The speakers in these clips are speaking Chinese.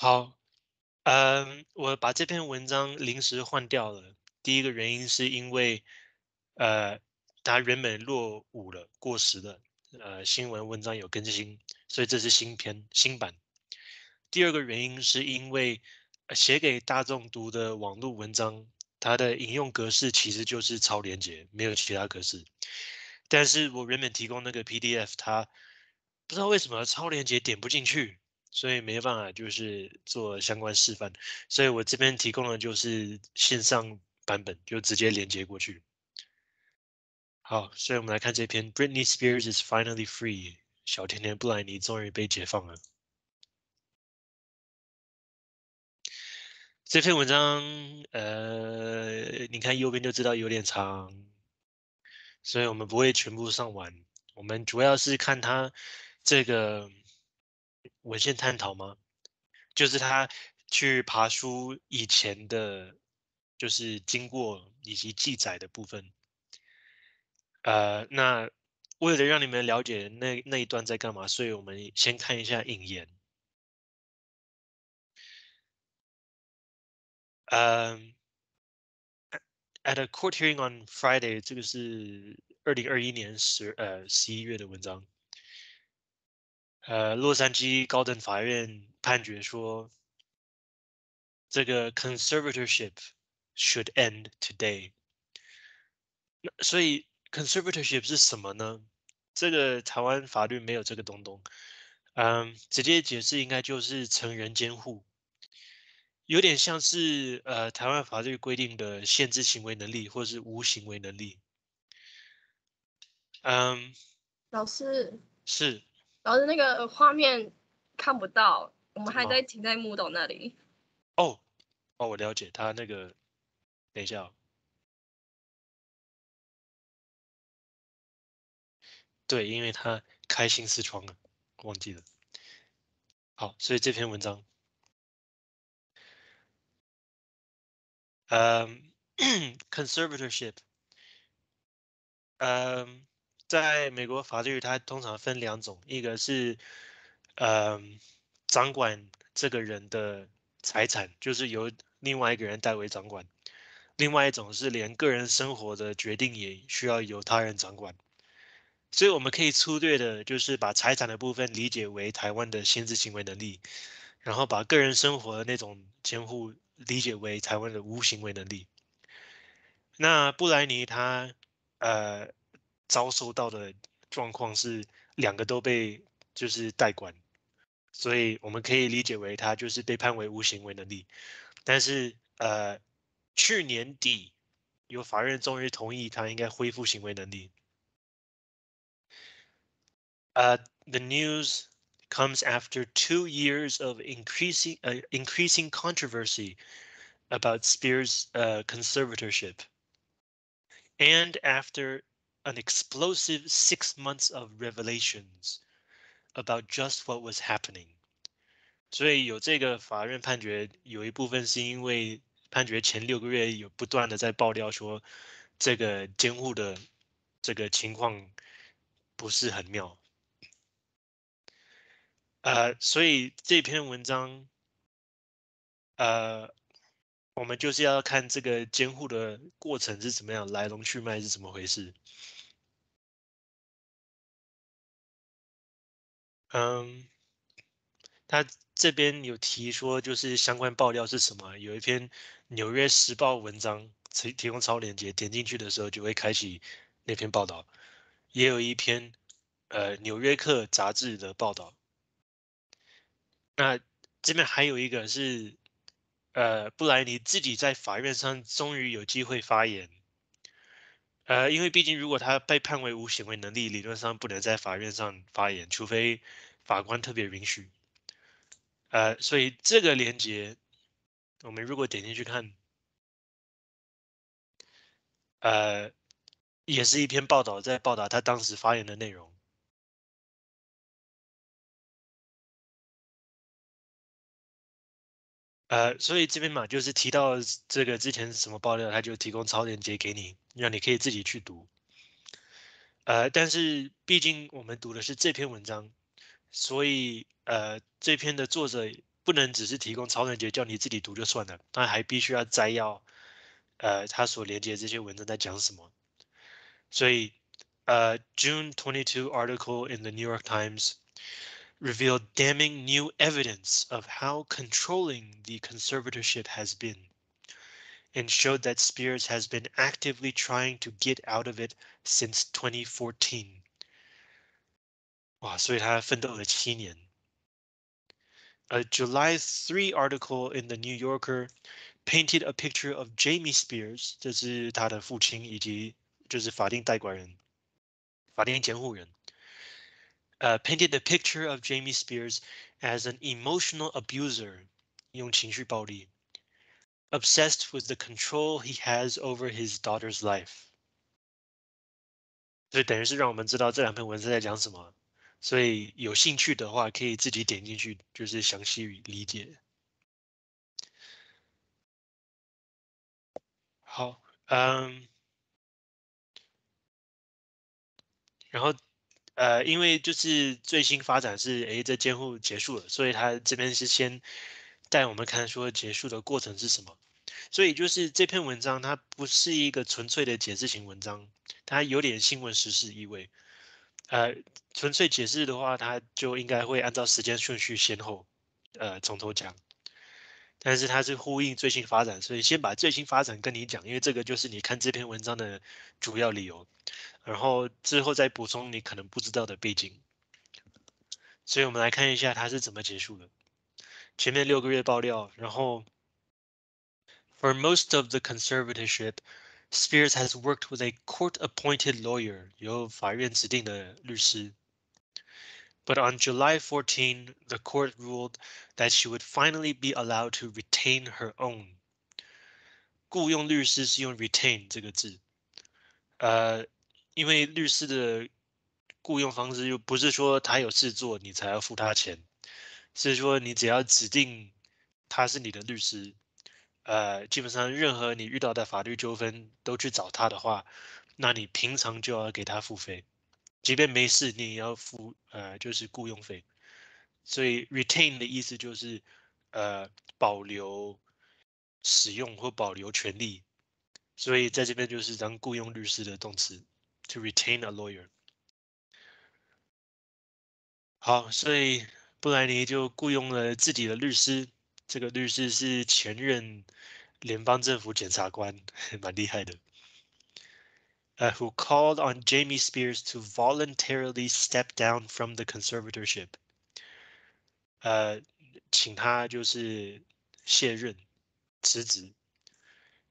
好，嗯，我把这篇文章临时换掉了。第一个原因是因为，呃，它原本落伍了、过时了，呃，新闻文章有更新，所以这是新篇新版。第二个原因是因为写给大众读的网络文章，它的引用格式其实就是超连接，没有其他格式。但是我原本提供那个 PDF，它不知道为什么超连接点不进去。所以没办法，就是做相关示范，所以我这边提供的就是线上版本，就直接连接过去。好，所以我们来看这篇，Britney Spears is finally free，小甜甜布兰妮终于被解放了。这篇文章，呃，你看右边就知道有点长，所以我们不会全部上完，我们主要是看它这个。文献探讨吗？就是他去爬书以前的，就是经过以及记载的部分。呃，那为了让你们了解那那一段在干嘛，所以我们先看一下引言。嗯，At a court hearing on Friday，这个是二零二一年十呃十一月的文章。呃，洛杉矶高等法院判决说，这个 conservatorship should end today。那所以 conservatorship 是什么呢？这个台湾法律没有这个东东。嗯，直接解释应该就是成人监护，有点像是呃台湾法律规定的限制行为能力或是无行为能力。嗯，老师是。然后那个画面看不到，我们还在停在木斗那里。哦，哦，我了解他那个，等一下，对，因为他开心视窗了，忘记了。好，所以这篇文章，嗯，conservatorship，嗯。在美国法律，它通常分两种，一个是，呃，掌管这个人的财产，就是由另外一个人代为掌管；另外一种是连个人生活的决定也需要由他人掌管。所以我们可以粗略的，就是把财产的部分理解为台湾的限制行为能力，然后把个人生活的那种监护理解为台湾的无行为能力。那布莱尼他，呃。遭受到的状况是两个都被就是代管，所以我们可以理解为他就是被判为无行为能力。但是呃，去年底有法院终于同意他应该恢复行为能力。呃，the news comes after two years of increasing uh, increasing controversy about Spears' uh, conservatorship, and after an explosive six months of revelations about just what was happening。所以有这个法院判决，有一部分是因为判决前六个月有不断的在爆料说，这个监护的这个情况不是很妙。呃，所以这篇文章，呃，我们就是要看这个监护的过程是怎么样，来龙去脉是怎么回事。嗯，他这边有提说，就是相关爆料是什么？有一篇《纽约时报》文章，提提供超链接，点进去的时候就会开启那篇报道。也有一篇呃《纽约客》杂志的报道。那这边还有一个是，呃，布莱尼自己在法院上终于有机会发言。呃，因为毕竟如果他被判为无行为能力，理论上不能在法院上发言，除非法官特别允许。呃，所以这个连接，我们如果点进去看，呃，也是一篇报道，在报道他当时发言的内容。呃，所以这边嘛，就是提到这个之前什么爆料，他就提供超链接给你，让你可以自己去读。呃，但是毕竟我们读的是这篇文章，所以呃，这篇的作者不能只是提供超链接叫你自己读就算了，他还必须要摘要，呃，他所连接这些文章在讲什么。所以，呃，June twenty-two article in the New York Times revealed damning new evidence of how controlling the conservatorship has been and showed that Spears has been actively trying to get out of it since 2014. 哇，所以他奋斗了七年。A July 3 article in the New Yorker painted a picture of Jamie Spears，这是他的父亲以及就是法定代管人、法定监护人。 Uh, painted the picture of Jamie Spears as an emotional abuser，用情绪暴力 obsessed with the control he has over his daughter's life。所以等于是让我们知道这两篇文字在讲什么。所以有兴趣的话，可以自己点进去，就是详细理解。好，嗯，然后 呃，因为就是最新发展是，诶，这监护结束了，所以他这边是先带我们看说结束的过程是什么。所以就是这篇文章它不是一个纯粹的解释型文章，它有点新闻时事意味。呃，纯粹解释的话，它就应该会按照时间顺序先后，呃，从头讲。但是它是呼应最新发展，所以先把最新发展跟你讲，因为这个就是你看这篇文章的主要理由。然后之后再补充你可能不知道的背景。所以我们来看一下它是怎么结束的。前面六个月爆料，然后。For most of the conservatorship, Spears has worked with a court-appointed lawyer, 由法院指定的律师. But on July 14, the court ruled that she would finally be allowed to retain her own. 雇佣律师是用 retain 这个字，呃，因为律师的雇佣方式又不是说他有事做你才要付他钱，是说你只要指定他是你的律师。呃，基本上任何你遇到的法律纠纷都去找他的话，那你平常就要给他付费，即便没事你也要付，呃，就是雇佣费。所以 retain 的意思就是呃保留使用或保留权利，所以在这边就是当雇佣律师的动词，to retain a lawyer。好，所以布莱尼就雇佣了自己的律师。这个律师是前任联邦政府检察官，蛮厉害的。呃，who called on Jamie Spears to voluntarily step down from the conservatorship。呃，请他就是卸任、辞职。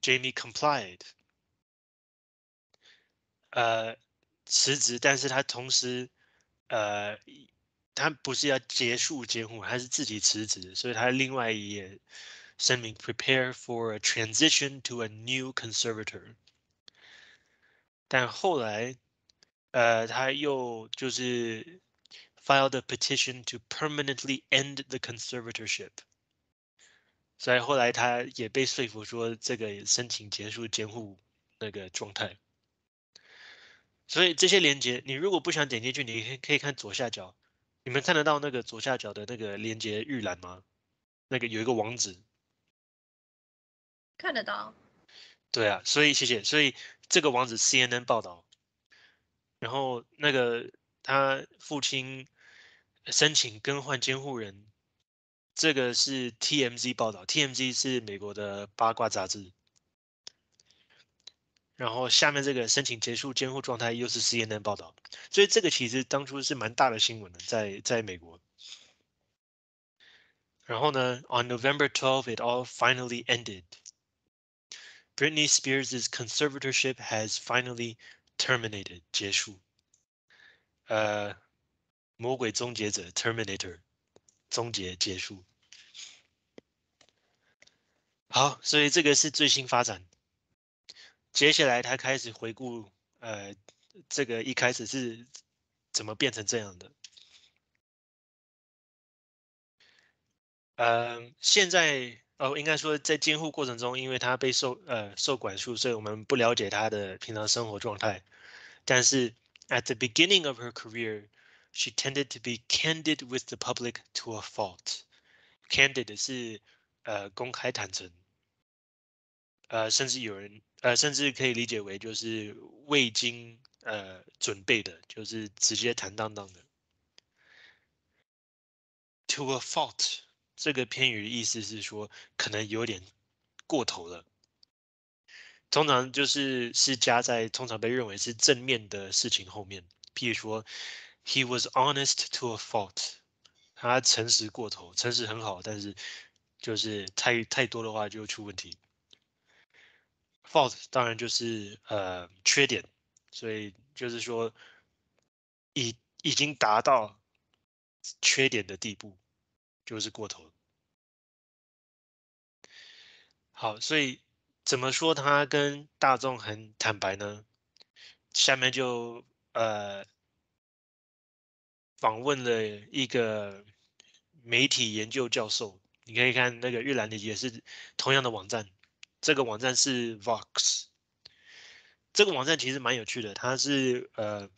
Jamie complied。呃，辞职，但是他同时，呃。他不是要结束监护，他是自己辞职，所以他另外也声明 prepare for a transition to a new conservator。 但后来，呃，他又就是 filed a petition to permanently end the conservatorship。所以后来他也被说服说这个申请结束监护那个状态。所以这些连接，你如果不想点进去，你可以可以看左下角。你们看得到那个左下角的那个连接预览吗？那个有一个网址，看得到。对啊，所以谢谢。所以这个网址 CNN 报道，然后那个他父亲申请更换监护人，这个是 TMZ 报道，TMZ 是美国的八卦杂志。然后下面这个申请结束监护状态又是 CNN 报道，所以这个其实当初是蛮大的新闻的，在在美国。然后呢，On November TWELVE it all finally ended. Britney Spears' conservatorship has finally terminated. 结束。呃，魔鬼终结者 Terminator，终结结束。好，所以这个是最新发展。接下来他开始回顾，呃，这个一开始是怎么变成这样的？呃，现在 哦，应该说在监护过程中，因为他被受呃受管束，所以我们不了解他的平常生活状态。但是 at the beginning of her career, she tended to be candid with the public to a fault。 candid 是呃公开坦诚，呃，甚至有人呃，甚至可以理解为就是未经呃准备的，就是直接坦荡荡的。To a fault 这个偏语的意思是说可能有点过头了，通常就是是加在通常被认为是正面的事情后面，譬如说 He was honest to a fault，他诚实过头，诚实很好，但是就是太太多的话就出问题。fault 当然就是呃缺点，所以就是说已已经达到缺点的地步，就是过头。好，所以怎么说他跟大众很坦白呢？下面就呃访问了一个媒体研究教授，你可以看那个预览的也是同样的网站。这个网站是 Vox，这个网站其实蛮有趣的，它是呃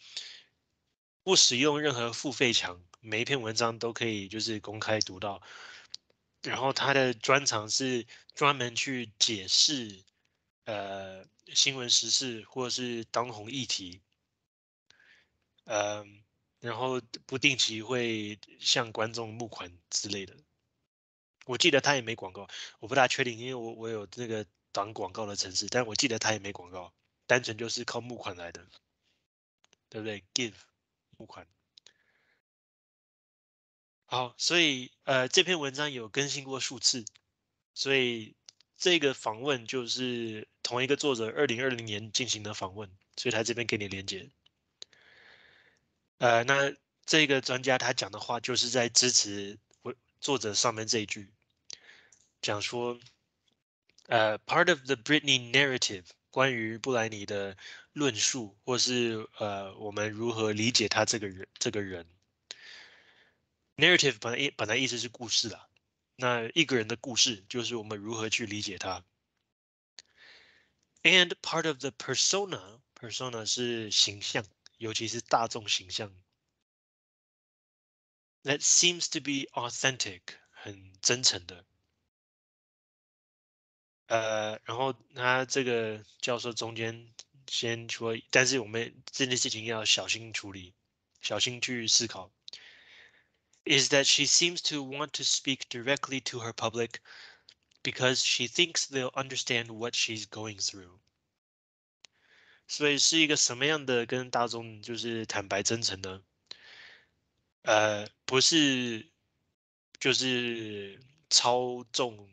不使用任何付费墙，每一篇文章都可以就是公开读到。然后他的专长是专门去解释呃新闻时事或者是当红议题，嗯，然后不定期会向观众募款之类的。我记得他也没广告，我不大确定，因为我我有那个挡广告的城市，但我记得他也没广告，单纯就是靠募款来的，对不对？Give 募款。好，所以呃这篇文章有更新过数次，所以这个访问就是同一个作者二零二零年进行的访问，所以他这边给你连接。呃，那这个专家他讲的话就是在支持作者上面这一句。讲说，呃，part of the Britney narrative，关于布莱尼的论述，或是呃，我们如何理解他这个人，这个人。Narrative 本来意本来意思是故事啦，那一个人的故事就是我们如何去理解他。And part of the persona，persona 是形象，尤其是大众形象。That seems to be authentic，很真诚的。呃，然后他这个教授中间先说，但是我们这件事情要小心处理，小心去思考。Is that she seems to want to speak directly to her public because she thinks they'll understand what she's going through。所以是一个什么样的跟大众就是坦白真诚呢？呃，不是，就是操纵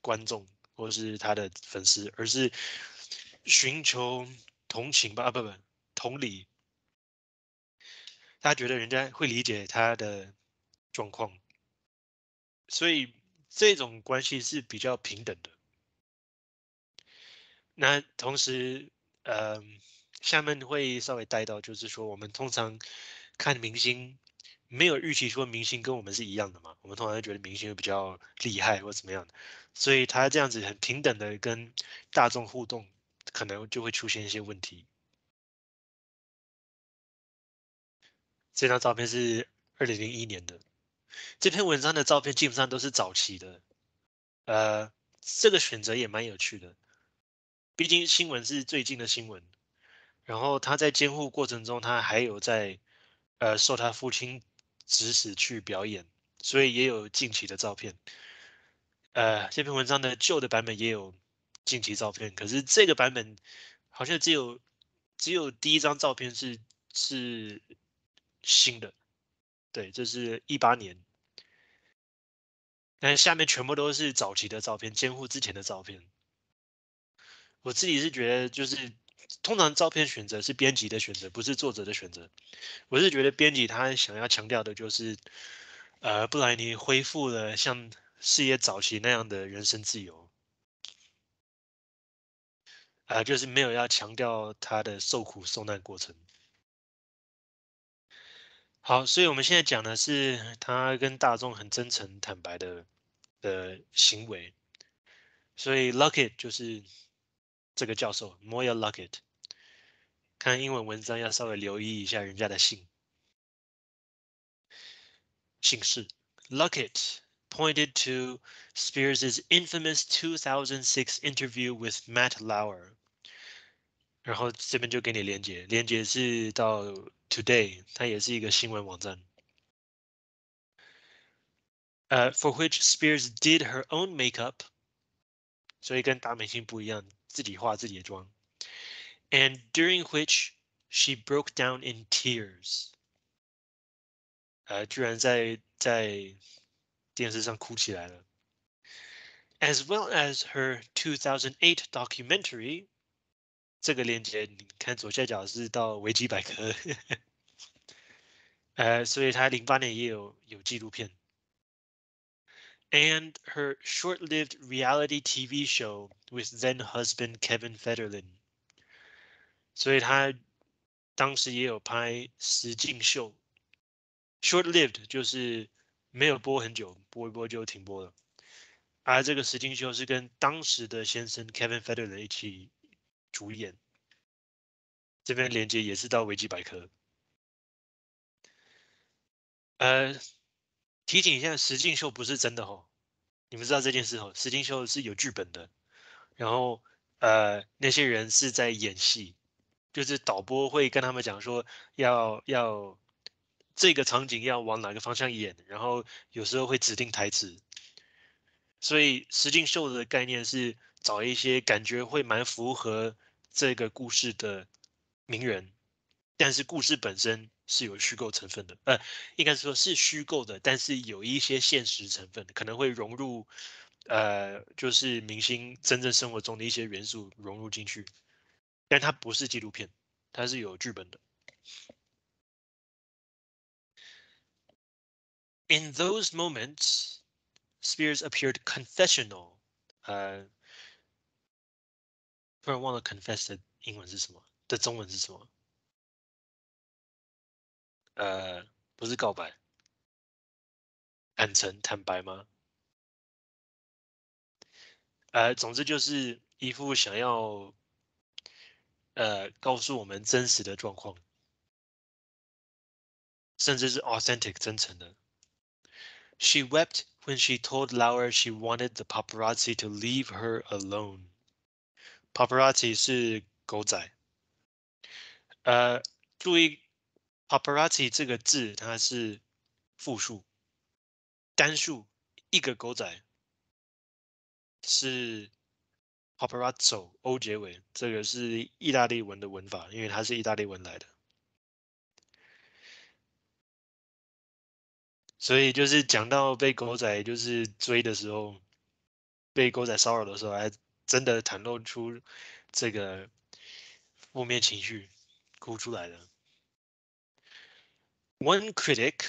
观众。或是他的粉丝，而是寻求同情吧？啊，不不，同理，他觉得人家会理解他的 状况，所以这种关系是比较平等的。那同时，呃，下面会稍微带到，就是说，我们通常看明星。没有预期说明星跟我们是一样的嘛？我们通常觉得明星会比较厉害或怎么样的，所以他这样子很平等的跟大众互动，可能就会出现一些问题。这张照片是二零零一年的，这篇文章的照片基本上都是早期的，呃，这个选择也蛮有趣的，毕竟新闻是最近的新闻，然后他在监护过程中，他还有在呃受他父亲。指使去表演，所以也有近期的照片。呃，这篇文章的旧的版本也有近期照片，可是这个版本好像只有只有第一张照片是是新的。对，这是一八年，但下面全部都是早期的照片，监护之前的照片。我自己是觉得就是。通常照片选择是编辑的选择，不是作者的选择。我是觉得编辑他想要强调的就是，呃，布莱尼恢复了像事业早期那样的人身自由，呃，就是没有要强调他的受苦受难过程。好，所以我们现在讲的是他跟大众很真诚坦白的的行为。所以 Lucky 就是。这个教授 Moya Luckett，看英文文章要稍微留意一下人家的姓姓氏 Luckett pointed to Spears' infamous 2006 interview with Matt Lauer。然后这边就给你连接，连接是到 Today，它也是一个新闻网站。呃、uh,，for which Spears did her own makeup，所以跟大明星不一样，自己化自己的妆。And during which she broke down in tears。呃，居然在在电视上哭起来了。As well as her 2008 documentary， 这个链接你看左下角是到维基百科，呃，所以她零八年也有有纪录片。And her short-lived reality TV show with then husband Kevin Federline，所以她当时也有拍实境秀。Short-lived 就是没有播很久，播一播就停播了。而这个实境秀是跟当时的先生 Kevin Federer 一起主演。这边连接也是到维基百科。呃，提醒一下，实境秀不是真的哦，你们知道这件事哦？实境秀是有剧本的，然后呃，那些人是在演戏，就是导播会跟他们讲说要要。这个场景要往哪个方向演，然后有时候会指定台词，所以实境秀的概念是找一些感觉会蛮符合这个故事的名人，但是故事本身是有虚构成分的，呃，应该说是虚构的，但是有一些现实成分，可能会融入，呃，就是明星真正生活中的一些元素融入进去，但它不是纪录片，它是有剧本的。In those moments, Spears appeared confessional. 呃，突然忘了 confess 的英文是什么，的中文是什么？呃，不是告白，坦诚、坦白吗？呃，总之就是一副想要，呃，告诉我们真实的状况，甚至是 authentic 真诚的。She wept when she told Lauer she wanted the paparazzi to leave her alone. Paparazzi 是狗仔。呃，注意 paparazzi 这个字它是复数，单数一个狗仔是 paparazzo，o 结尾，这个是意大利文的文法，因为它是意大利文来的。所以就是讲到被狗仔就是追的时候，被狗仔骚扰的时候，还真的袒露出这个负面情绪，哭出来了。One critic，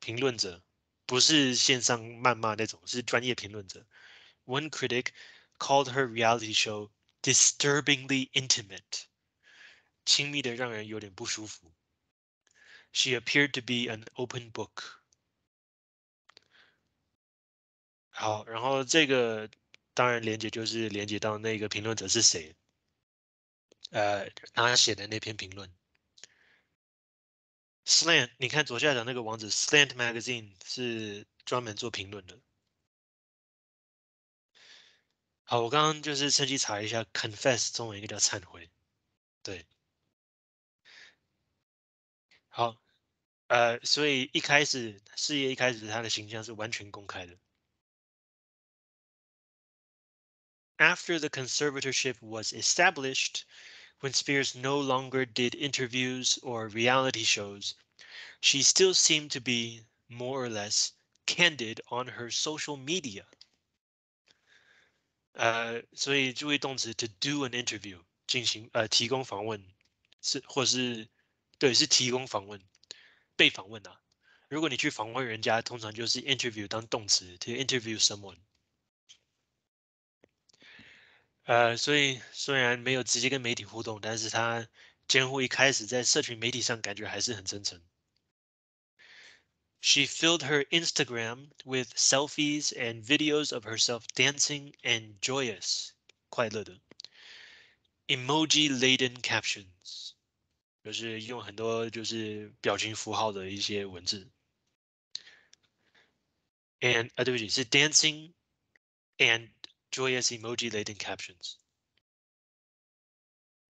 评论者，不是线上谩骂那种，是专业评论者。One critic called her reality show disturbingly intimate，亲密的让人有点不舒服。She appeared to be an open book。好，然后这个 当然连接就是连接到那个评论者是谁，呃，他写的那篇评论。Slant，你看左下角那个网址，Slant Magazine 是专门做评论的。好，我刚刚就是趁机查一下，confess 中文一个叫忏悔，对。好，呃，所以一开始事业一开始他的形象是完全公开的。after the conservatorship was established, when Spears no longer did interviews or reality shows, she still seemed to be more or less candid on her social media. 呃，所以注意动词 to do an interview 进行呃提供访问，是或是对是提供访问，被访问啊。如果你去访问人家，通常就是 interview 当动词 to interview someone。 呃，所以虽然没有直接跟媒体互动，但是他监护一开始在社群媒体上感觉还是很真诚。She filled her Instagram with selfies and videos of herself dancing and joyous，快乐的，emoji-laden captions，就是用很多就是表情符号的一些文字。 and 啊，对不起，是 dancing and joyous emoji laden captions。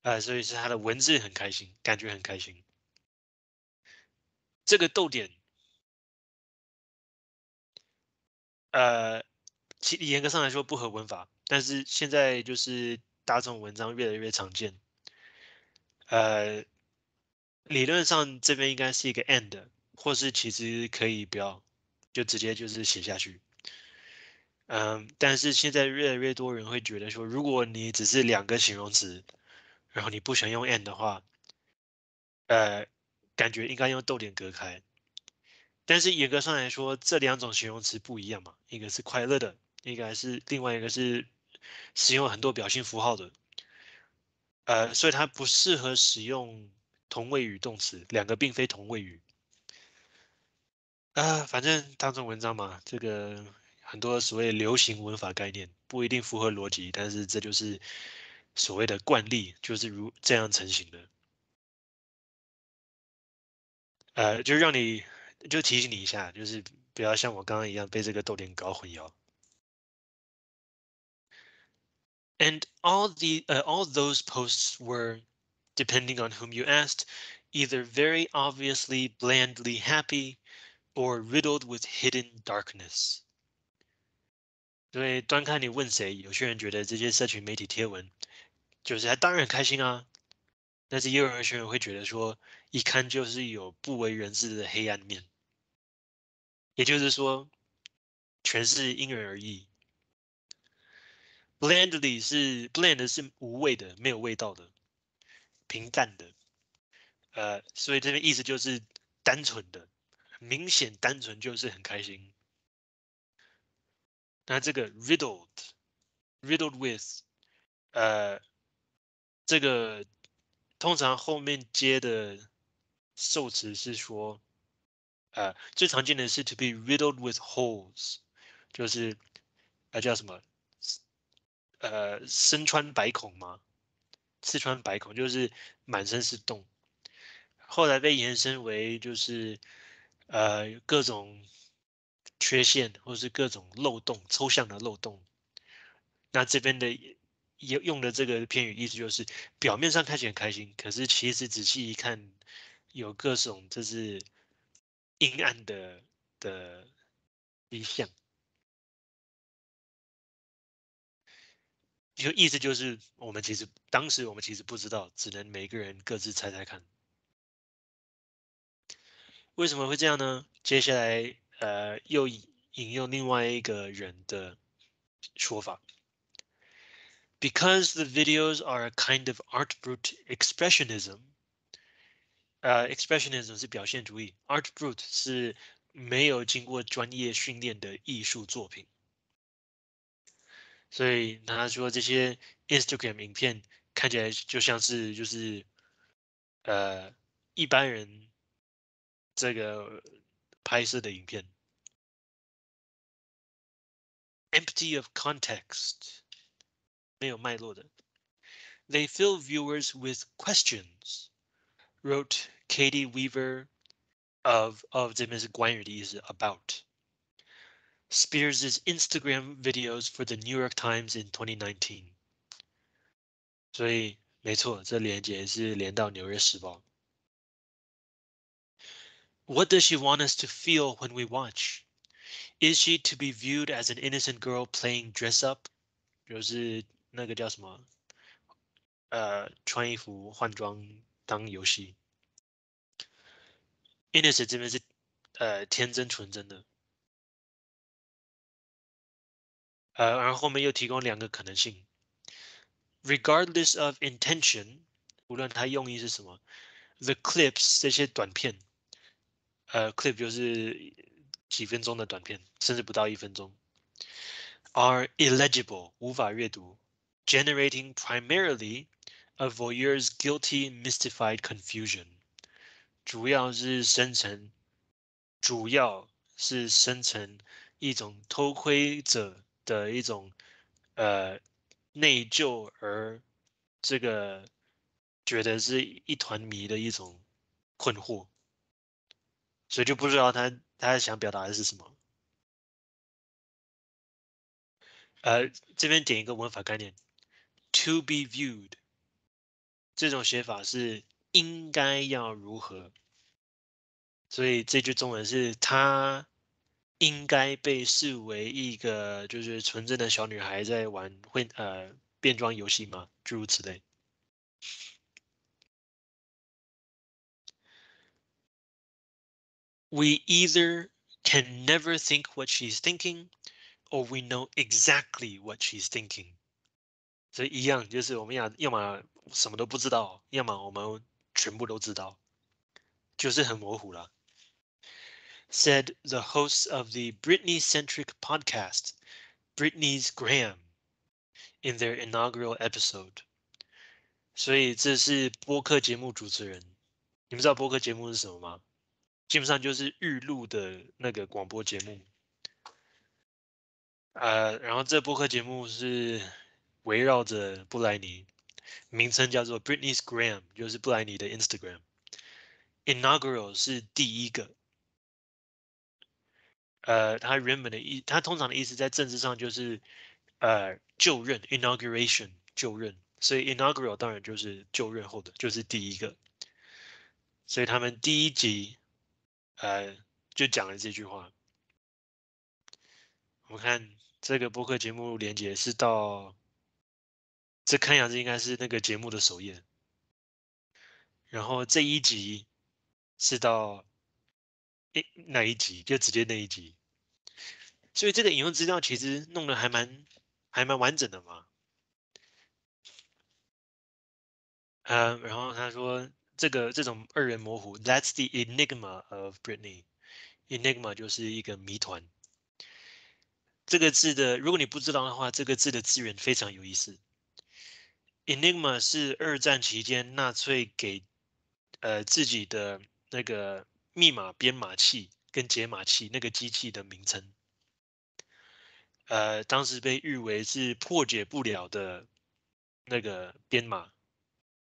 呃，所以是他的文字很开心，感觉很开心。这个逗点，呃，其严格上来说不合文法，但是现在就是大众文章越来越常见。呃，理论上这边应该是一个 and，或是其实可以不要，就直接就是写下去。嗯，但是现在越来越多人会觉得说，如果你只是两个形容词，然后你不想用 and 的话，呃，感觉应该用逗点隔开。但是严格上来说，这两种形容词不一样嘛，一个是快乐的，一个是另外一个是使用很多表情符号的。呃，所以它不适合使用同位语动词，两个并非同位语。啊，反正当成文章嘛，这个很多所谓流行文法概念不一定符合逻辑，但是这就是所谓的惯例，就是如这样成型的。呃，就让你就提醒你一下，就是不要像我刚刚一样被这个逗点搞混淆。And all the uh, all those posts were, depending on whom you asked, either very obviously blandly happy or riddled with hidden darkness. 所以端看你问谁，有些人觉得这些社群媒体贴文就是他当然开心啊，但是也有一些人会觉得说，一看就是有不为人知的黑暗面。也就是说，全是因人而异。blandly 是 bland 是无味的，没有味道的，平淡的，呃，所以这边意思就是单纯的，明显单纯就是很开心。那这个 riddled riddled with，呃，这个通常后面接的受词是说，呃，最常见的是 to be riddled with holes，就是呃叫什么？呃，身穿百孔吗？刺穿百孔就是满身是洞，后来被延伸为就是呃各种缺陷或是各种漏洞，抽象的漏洞。那这边的用用的这个片语意思就是表面上看起来很开心，可是其实仔细一看，有各种就是阴暗的的迹象。就意思就是，我们其实当时我们其实不知道，只能每个人各自猜猜看。为什么会这样呢？接下来呃又引用另外一个人的说法，Because the videos are a kind of art brut expressionism。呃，expressionism 是表现主义，art brut 是没有经过专业训练的艺术作品。所以他说这些 Instagram 影片看起来就像是就是呃一般人这个拍摄的影片，empty of context 没有脉络的。They fill viewers with questions, wrote Katie Weaver of of 这边是关于的意思 about。Spears' Instagram videos for the New York Times in 2019。所以没错，这连接是连到《纽约时报》。 What does she want us to feel when we watch? Is she to be viewed as an innocent girl playing dress up？就是那个叫什么？呃，穿衣服换装当游戏。Innocent 这边是呃天真纯真的。呃，然后后面又提供两个可能性，regardless of intention，无论它用意是什么，the clips 这些短片， 呃，clip 就是几分钟的短片，甚至不到一分钟，are illegible 无法阅读，generating primarily a voyeur's guilty mystified confusion，主要是生成，主要是生成一种偷窥者。的一种呃内疚，而这个觉得是一团迷的一种困惑，所以就不知道他他想表达的是什么。呃，这边点一个文法概念，to be viewed，这种写法是应该要如何，所以这句中文是她应该被视为一个就是纯真的小女孩在玩会呃变装游戏吗？诸如此类。We either can never think what she's thinking, or we know exactly what she's thinking. 所以一样，就是我们要要么什么都不知道，要么我们全部都知道，就是很模糊了。Said the hosts of the Britney-centric podcast, Britney's Graham, in their inaugural episode. 所以这是播客节目主持人，你们知道播客节目是什么吗？ 基本上就是预录的那个广播节目，呃，然后这播客节目是围绕着布莱尼，名称叫做 Britney's Gram，就是布莱尼的 Instagram。Inaugural 是第一个，呃，它原本的意，它通常的意思在政治上就是呃就任 Inauguration 就任，所以 Inaugural 当然就是就任后的，就是第一个，所以他们第一集。呃，就讲了这句话。我们看这个播客节目连接是到，这看样子应该是那个节目的首页。然后这一集是到，诶，哪一集？就直接那一集。所以这个引用资料其实弄得还蛮还蛮完整的嘛。嗯，然后他说。这个这种二元模糊，That's the enigma of Britney。Enigma 就是一个谜团。这个字的，如果你不知道的话，这个字的字源非常有意思。Enigma 是二战期间纳粹给呃自己的那个密码编码器跟解码器那个机器的名称。呃，当时被誉为是破解不了的那个编码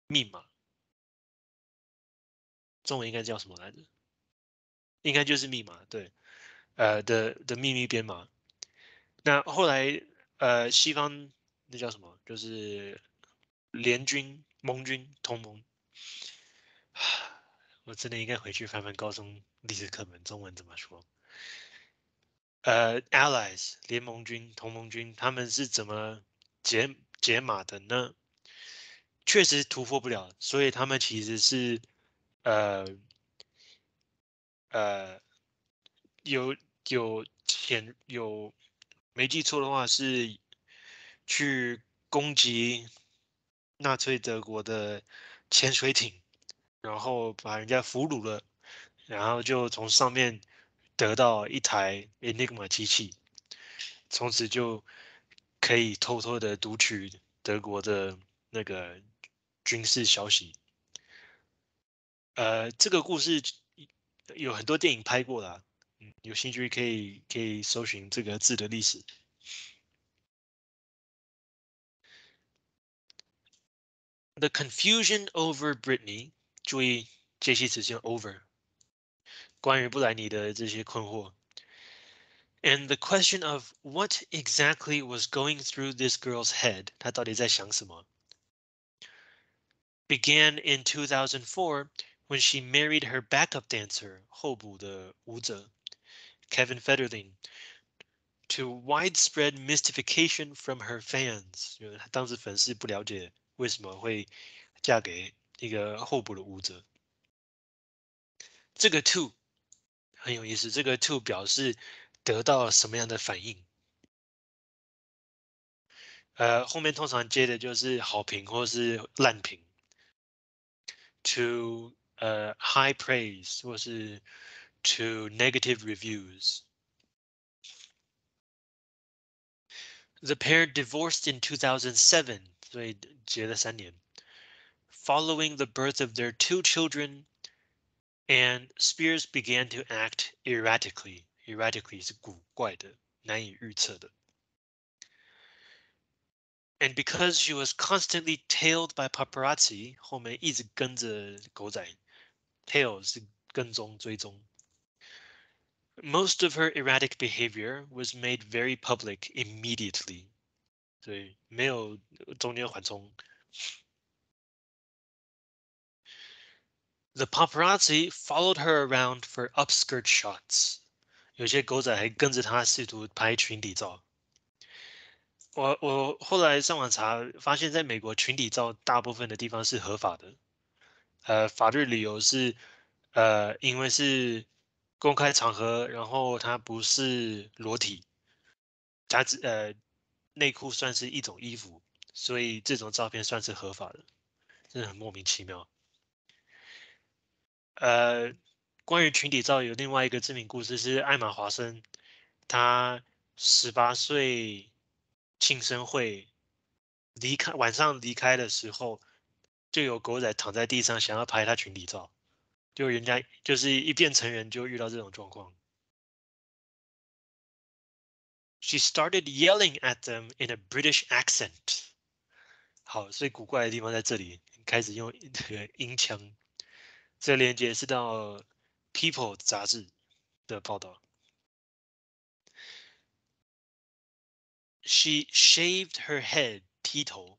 密码。中文应该叫什么来着？应该就是密码，对，呃的的秘密编码。那后来，呃，西方那叫什么？就是联军、盟军、同盟。我真的应该回去翻翻高中历史课本，中文怎么说？呃，allies 联盟军、同盟军，他们是怎么解解码的呢？确实突破不了，所以他们其实是。呃，呃，有有潜有没记错的话是去攻击纳粹德国的潜水艇，然后把人家俘虏了，然后就从上面得到一台 Enigma 机器，从此就可以偷偷的读取德国的那个军事消息。呃，这个故事有很多电影拍过了，嗯，有兴趣可以可以搜寻这个字的历史。The confusion over Britney，注意介系词性 over，关于布莱尼的这些困惑。And the question of what exactly was going through this girl's head，她到底在想什么？Began in 2004 when she married her backup dancer 候补的舞者 Kevin Federline to widespread mystification from her fans，因为当时粉丝不了解为什么会嫁给一个候补的舞者。这个 to 很有意思，这个 to 表示得到什么样的反应？呃，后面通常接的就是好评或是烂评。To uh, high praise 或是 to negative reviews. The pair divorced in 2007, following the birth of their two children, and Spears began to act erratically. Erratically 是古怪的，难以预测的。and because she was constantly tailed by paparazzi，后面一直跟着狗仔 tail 是跟踪追踪。Most of her erratic behavior was made very public immediately. 所以没有中间缓冲。The paparazzi followed her around for upskirt shots。有些狗仔还跟着她试图拍裙底照。我我后来上网查，发现在美国群体照大部分的地方是合法的。 呃，法律理由是，呃，因为是公开场合，然后它不是裸体，夹子呃内裤算是一种衣服，所以这种照片算是合法的，真的很莫名其妙。呃，关于群体照有另外一个知名故事是艾玛华森，他十八岁庆生会离开晚上离开的时候，就有狗仔躺在地上想要拍他群体照，就人家就是一变成人就遇到这种状况。She started yelling at them in a British accent。好，最古怪的地方在这里，开始用这个音腔。这链接是到《People》杂志的报道。She shaved her head，剃头。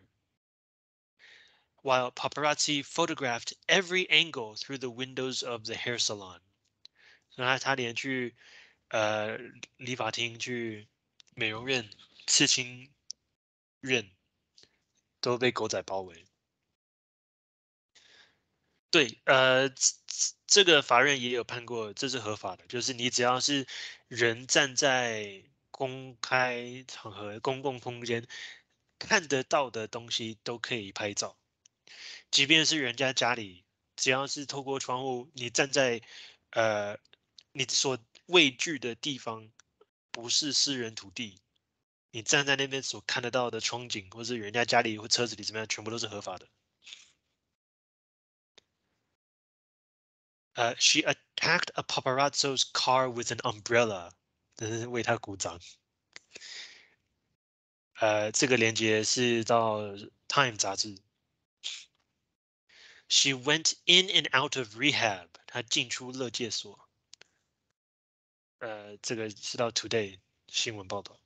While paparazzi photographed every angle through the windows of the hair salon，所以他他连去呃理发厅、去美容院、刺青院都被狗仔包围。对，呃，这个法院也有判过，这是合法的，就是你只要是人站在公开场合、公共空间看得到的东西都可以拍照，即便是人家家里，只要是透过窗户，你站在呃你所畏惧的地方，不是私人土地，你站在那边所看得到的窗景，或是人家家里或车子里怎么样，全部都是合法的。呃，She attacked a paparazzo's car with an umbrella，为他鼓掌。呃，这个链接是到《Time》杂志。She went in and out of rehab，她进出乐界所。呃，这个是到《Today》新闻报道。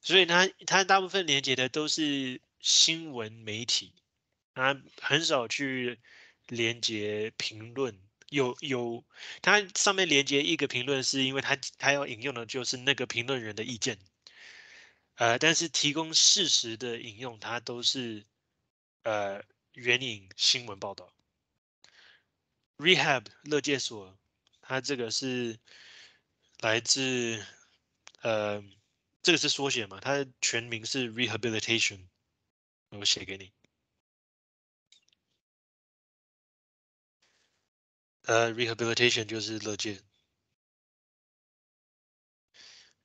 所以他他大部分连接的都是新闻媒体，它很少去。连接评论有有，它上面连接一个评论，是因为它它要引用的就是那个评论人的意见，呃，但是提供事实的引用，它都是呃援引新闻报道。Rehab 乐界所，它这个是来自呃，这个是缩写嘛？它全名是 Rehabilitation，我写给你。呃，rehabilitation 就是乐界，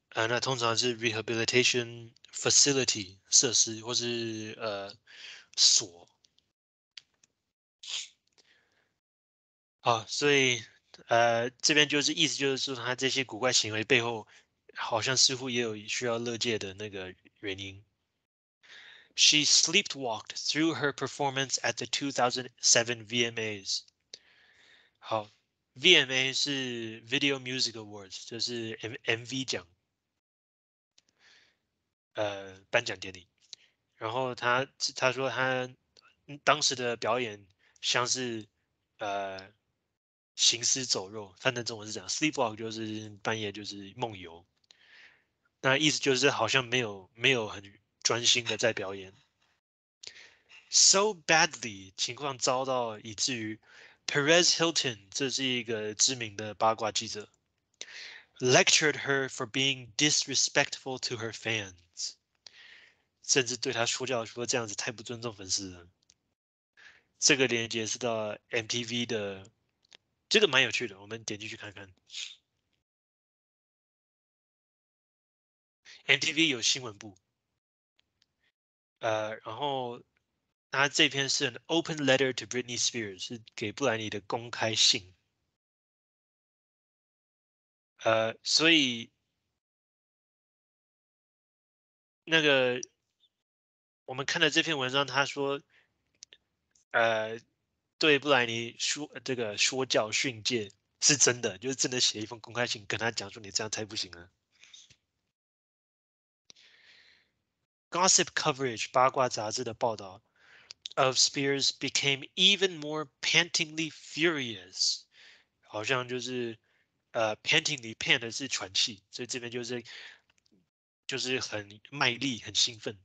呃，那通常是 rehabilitation facility 设施或是呃所。好，所以呃这边就是意思就是说，他这些古怪行为背后，好像似乎也有需要乐界的那个原因。She sleepwalked through her performance at the 2007 VMAs. 好，VMA 是 Video Music Awards，就是 M MV 奖，呃，颁奖典礼。然后他他说他当时的表演像是呃行尸走肉，反正中文是这样，Sleepwalk 就是半夜就是梦游。那意思就是好像没有没有很专心的在表演，so badly 情况糟到以至于。Perez Hilton，这是一个知名的八卦记者，lectured her for being disrespectful to her fans，甚至对她说教说这样子太不尊重粉丝了。这个连接是到 MTV 的，这个蛮有趣的，我们点进去看看。MTV 有新闻部，呃，然后他这篇是 an open letter to Britney Spears，是给布兰妮的公开信。呃，所以那个我们看的这篇文章，他说，呃，对布莱尼说这个说教训诫是真的，就是真的写一封公开信跟他讲说你这样才不行啊。Gossip coverage 八卦杂志的报道 of Spears became even more pantingly furious，好像就是呃 pantingly pant 的是喘气，所以这边就是就是很卖力、很兴奋。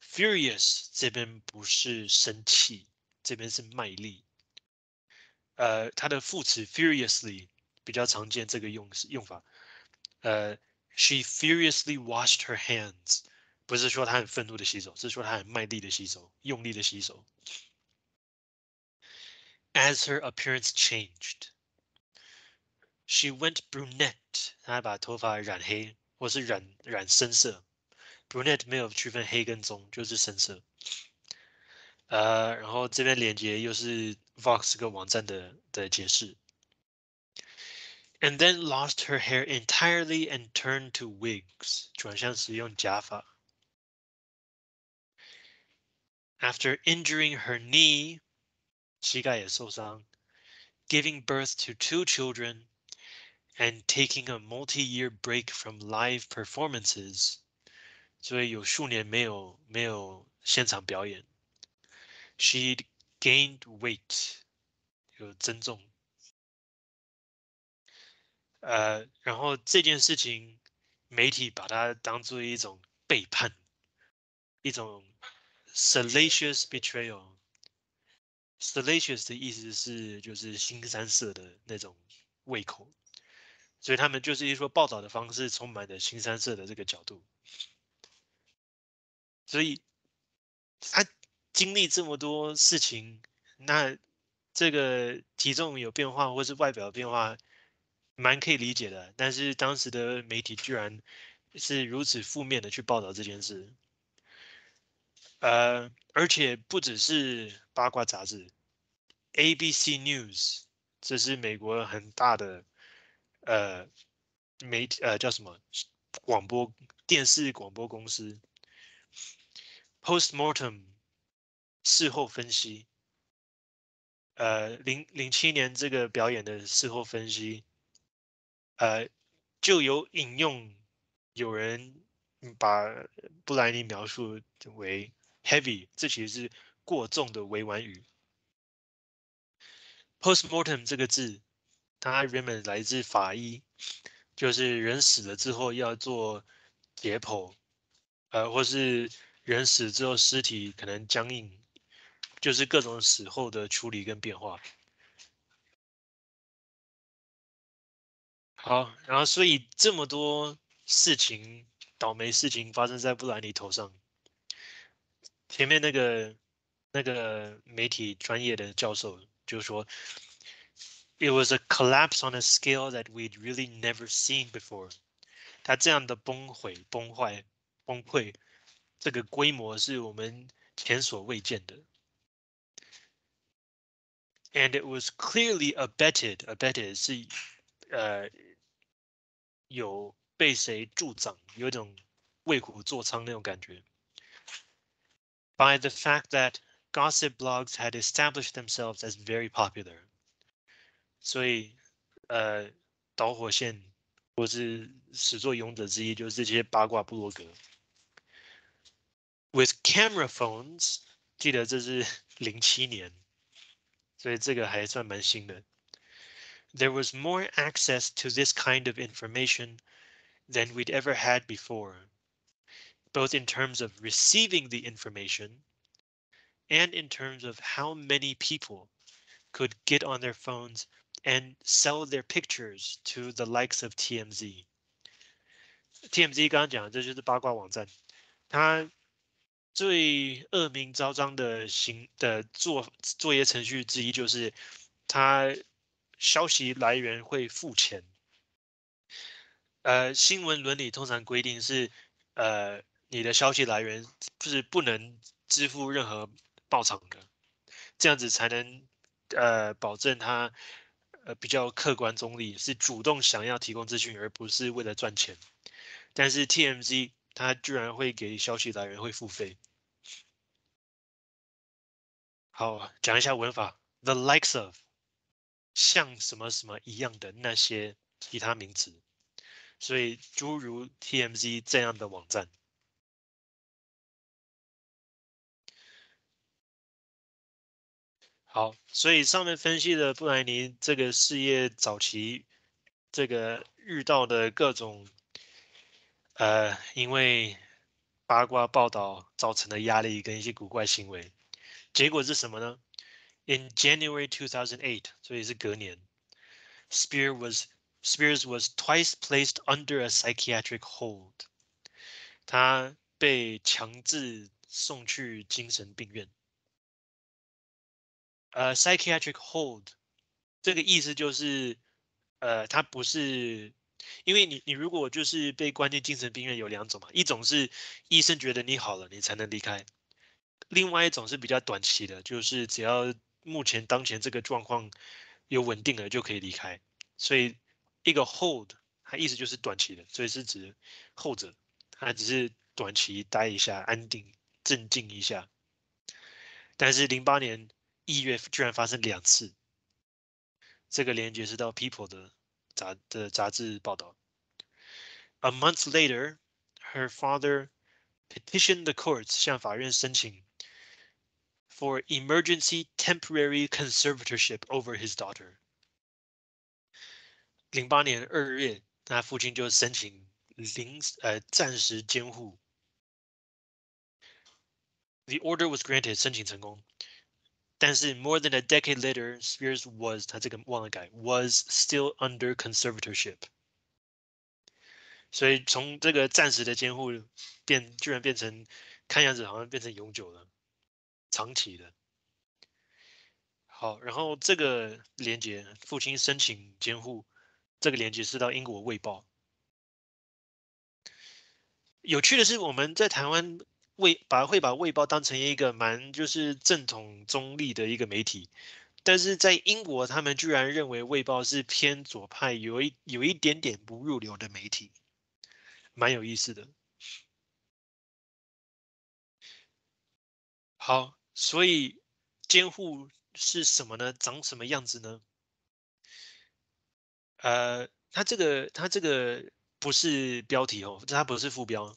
Furious 这边不是生气，这边是卖力。呃，它的副词 furiously 比较常见这个用用法。呃，She furiously washed her hands。不是说她很愤怒的洗手，是说她很卖力的洗手，用力的洗手。As her appearance changed, she went brunette。她把头发染黑，或是染染深色。Brunette 没有区分黑跟棕，就是深色。呃，然后这边连接又是 Vox 个网站的的解释。And then lost her hair entirely and turned to wigs，转向使用假发。after injuring her knee, 膝盖也受伤, giving birth to two children, and taking a multi-year break from live performances. 所以有数年没有没有现场表演。 She gained weight，有增重。呃，然后这件事情，媒体把它当做一种背叛，一种 Salacious betrayal. Salacious 的意思是就是新三色的那种胃口，所以他们就是一说报道的方式充满了新三色的这个角度。所以他经历这么多事情，那这个体重有变化或是外表变化，蛮可以理解的。但是当时的媒体居然是如此负面的去报道这件事。呃，而且不只是八卦杂志，ABC News，这是美国很大的呃媒体呃叫什么广播电视广播公司，Postmortem 事后分析，呃零零七年这个表演的事后分析，呃就有引用有人把布莱尼描述为。Heavy，这其实是过重的委婉语。Postmortem 这个字，它原本来自法医，就是人死了之后要做解剖，呃，或是人死之后尸体可能僵硬，就是各种死后的处理跟变化。好，然后所以这么多事情，倒霉事情发生在布兰妮头上。前面那个那个媒体专业的教授就说，It was a collapse on a scale that we'd really never seen before。他这样的崩毁、崩坏、崩溃，这个规模是我们前所未见的。And it was clearly abetted. Abetted 是呃有被谁助长，有一种为虎作伥那种感觉。by the fact that gossip blogs had established themselves as very popular. 所以，呃，导火线或是始作俑者之一就是这些八卦部落格。With camera phones，记得这是零七年， 所以这个还算蛮新的。There was more access to this kind of information than we'd ever had before both in terms of receiving the information and in terms of how many people could get on their phones and sell their pictures to the likes of TMZ. TMZ 刚刚讲，这就是八卦网站，它 最恶名昭彰的行的作作业程序之一就是它消息来源会付钱。呃，新闻伦理通常规定是，呃，你的消息来源是不能支付任何报酬的，这样子才能呃保证他呃比较客观中立，是主动想要提供资讯，而不是为了赚钱。但是 TMZ 它居然会给消息来源会付费。好，讲一下文法，the likes of，像什么什么一样的那些其他名词，所以诸如 TMZ 这样的网站。好，所以上面分析的布莱尼这个事业早期，这个遇到的各种，呃，因为八卦报道造成的压力跟一些古怪行为。结果是什么呢？In January 2008，所以是隔年，Spear was Spears was twice placed under a psychiatric hold。他被强制送去精神病院。呃，psychiatric hold，这个意思就是，呃，他不是，因为你你如果就是被关进精神病院有两种嘛，一种是医生觉得你好了，你才能离开。另外一种是比较短期的，就是只要目前当前这个状况有稳定了就可以离开。所以一个 hold，它意思就是短期的，所以是指后者，它只是短期待一下，安定镇静一下。但是零八年一月居然发生两次，这个连接是到 People 的杂的杂志报道。A month later, her father petitioned the courts 向法院申请。for emergency temporary conservatorship over his daughter。零八年二月，他父亲就申请临呃暂时监护。The order was granted，申请成功。 但是 more than a decade later, Spears was 他这个忘了改 was still under conservatorship。所以从这个暂时的监护变，居然变成看样子好像变成永久了。长期的，好，然后这个连接，父亲申请监护，这个连接是到英国卫报。有趣的是，我们在台湾卫把会把卫报当成一个蛮就是正统中立的一个媒体，但是在英国，他们居然认为卫报是偏左派，有一有一点点不入流的媒体，蛮有意思的。好。所以监护是什么呢？长什么样子呢？呃，它这个它这个不是标题哦，它不是副标，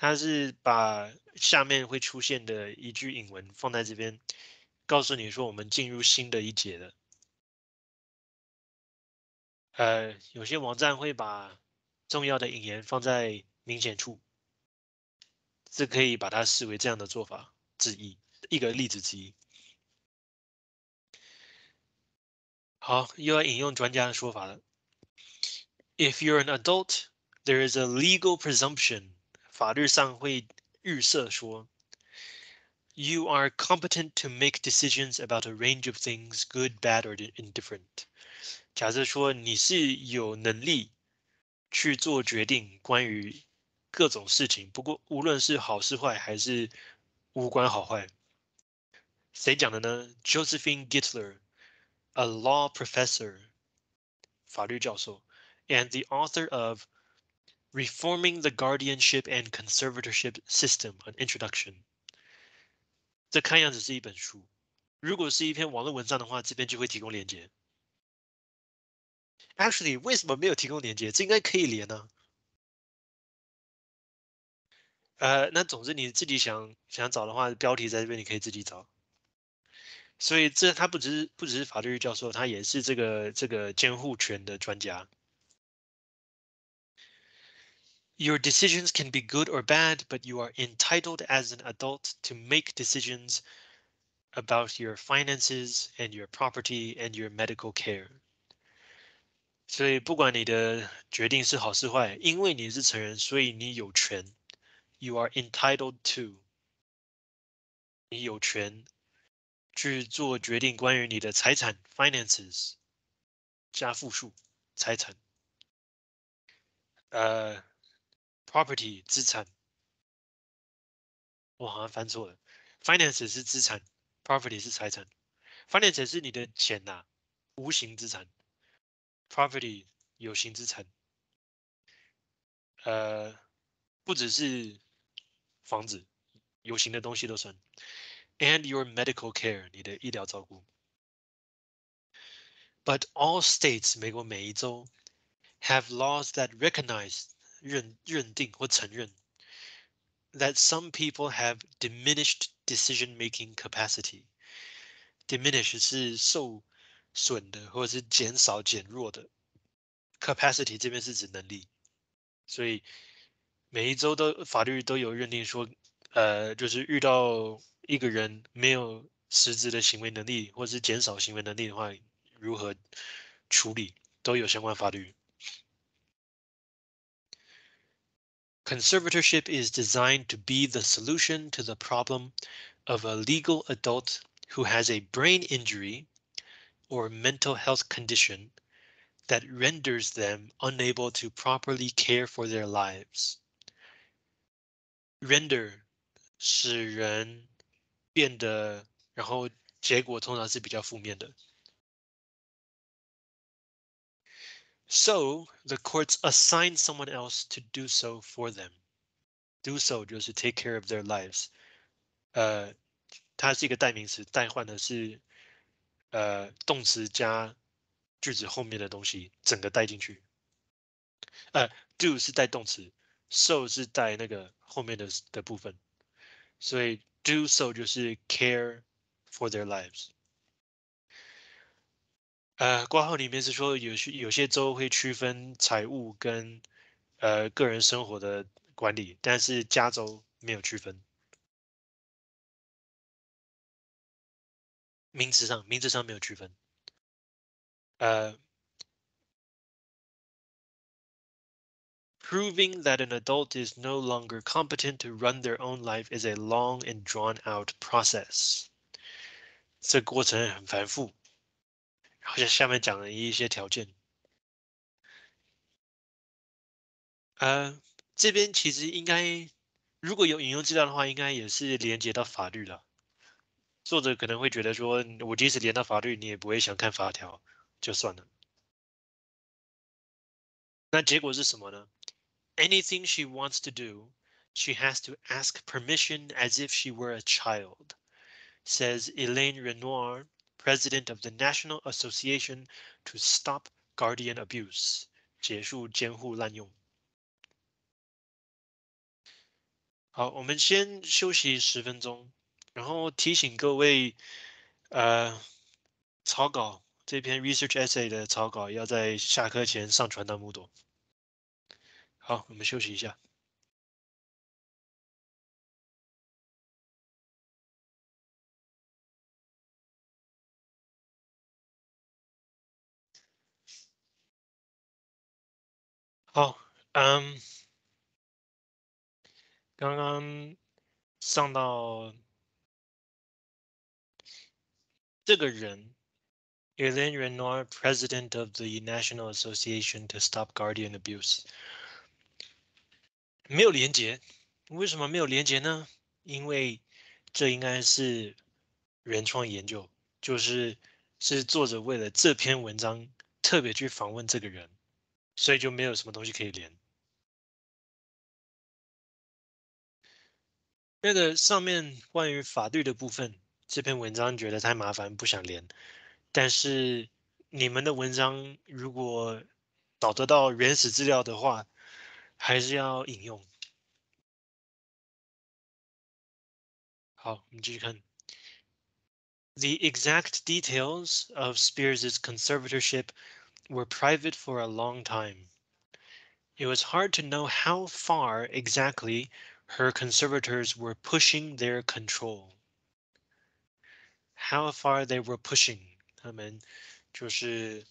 它是把下面会出现的一句引文放在这边，告诉你说我们进入新的一节了。呃，有些网站会把重要的引言放在明显处，这可以把它视为这样的做法之一。一个例子之一。好，又要引用专家的说法了。If you're an adult, there is a legal presumption，法律上会预设说，you are competent to make decisions about a range of things, good, bad, or indifferent。假设说你是有能力去做决定关于各种事情，不过无论是好是坏，还是无关好坏。谁讲的呢？Josephine Gittler，a law professor，法律教授，and the author of Reforming the Guardianship and Conservatorship System: An Introduction。这看样子是一本书。如果是一篇网络文章的话，这边就会提供连接。Actually，为什么没有提供连接？这应该可以连呢。呃，那总之你自己想想找的话，标题在这边你可以自己找。所以这他不只是不只是法律教授，他也是这个这个监护权的专家。Your decisions can be good or bad, but you are entitled as an adult to make decisions about your finances and your property and your medical care. 所以不管你的决定是好是坏，因为你是成人，所以你有权。You are entitled to. 你有权去做决定，关于你的财产 finances 加复数财产，呃 ，property 资产 我好像翻错了，finance 是资产，property 是财产，finance 是你的钱呐，无形资产，property 有形资产，呃，不只是房子，有形的东西都算，and your medical care 你的医疗照顾，but all states 美国每一州 have laws that recognize 认认定或承认。that some people have diminished decision-making capacity. Diminish 是受损的，或者是减少、减弱的。Capacity 这边是指能力，所以每一周都法律都有认定说，呃，就是遇到一个人没有实质的行为能力，或者是减少行为能力的话，如何处理，都有相关法律。Conservatorship is designed to be the solution to the problem of a legal adult who has a brain injury or mental health condition that renders them unable to properly care for their lives. Render 使人变得，然后结果通常是比较负面的。 So the courts assign someone else to do so for them. Do so 就是 take care of their lives。呃，它是一个代名词，代换的是呃动词加句子后面的东西，整个带进去。呃，do 是带动词，so 是带那个后面的的部分，所以 do so 就是 care for their lives。 呃，挂号里面是说有些有些州会区分财务跟呃个人生活的管理，但是加州没有区分。名词上，名词上没有区分。呃，proving that an adult is no longer competent to run their own life is a long and drawn out process。这过程很繁复。好像下面讲了一些条件，呃，这边其实应该如果有引用资料的话，应该也是连接到法律了。作者可能会觉得说，我即使连到法律，你也不会想看法条，就算了。那结果是什么呢？Anything she wants to do, she has to ask permission as if she were a child, says Elaine Renoir. President of the National Association to Stop Guardian Abuse，结束监护滥用。好，我们先休息十分钟，然后提醒各位，呃，草稿这篇 research essay 的草稿要在下课前上传到 Moodle。好，我们休息一下。好，嗯，刚刚上到这个人，Elaine Renoir, President of the National Association to Stop Guardian Abuse，没有连接，为什么没有连接呢？因为这应该是原创研究，就是是作者为了这篇文章特别去访问这个人。所以就没有什么东西可以连。那个上面关于法律的部分，这篇文章觉得太麻烦，不想连。但是你们的文章如果找得到原始资料的话，还是要引用。好，我们继续看。The exact details of Spears's conservatorship were private for a long time. It was hard to know how far exactly her conservators were pushing their control. How far they were pushing，他们就是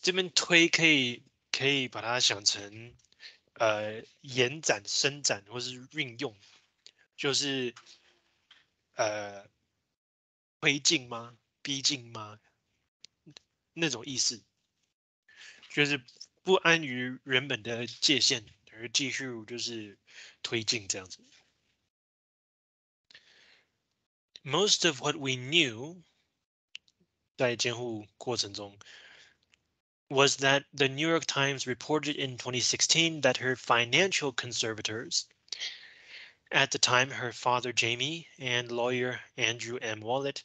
这边推可以可以把它想成呃延展、伸展或是运用，就是呃推进吗？逼近吗？那种意思。 就是不安于原本的界限，而继续就是推进这样子。 most of what we knew 在监护过程中 was that the New York Times reported in 2016 that her financial conservators, at the time her father Jamie and lawyer Andrew M. Wallet,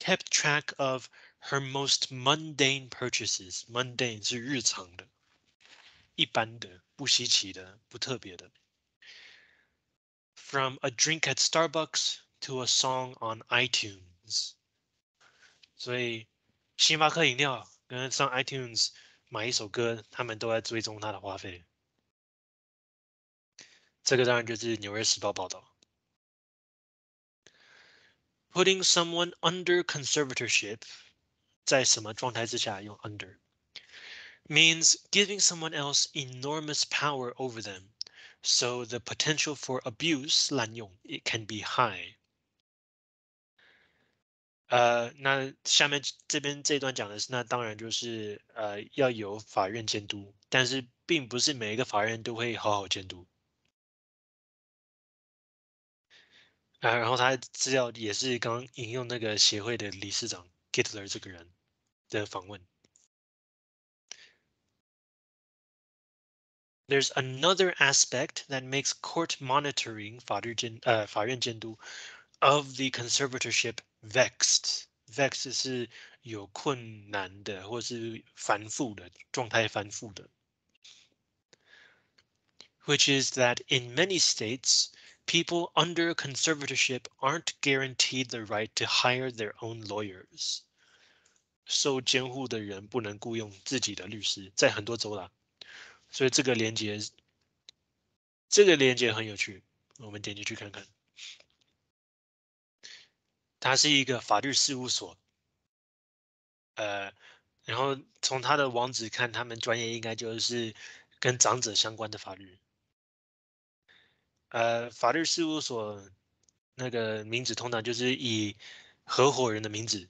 kept track of her most mundane purchases. Mundane 是日常的，一般的，不稀奇的，不特别的。From a drink at Starbucks to a song on iTunes. 所以星巴克饮料跟上 iTunes 买一首歌，他们都在追踪他的花费。这个当然就是《纽约时报》报道。Putting someone under conservatorship， 在什么状态之下用 under means giving someone else enormous power over them, so the potential for abuse 滥用 it can be high. 呃，那下面这边这段讲的是，那当然就是呃要有法院监督，但是并不是每一个法院都会好好监督。啊，然后他资料也是刚引用那个协会的理事长 Gittler 这个人 的访问。There's another aspect that makes court monitoring 法律监呃法院监督 of the conservatorship vexed. Vexed 是有困难的，或是繁复的状态，繁复的。Which is that in many states, people under conservatorship aren't guaranteed the right to hire their own lawyers. 受监护的人不能雇佣自己的律师，在很多州啦。所以这个连接，这个连接很有趣，我们点进去看看。它是一个法律事务所，呃，然后从它的网址看，他们专业应该就是跟长者相关的法律。呃，法律事务所那个名字通常就是以合伙人的名字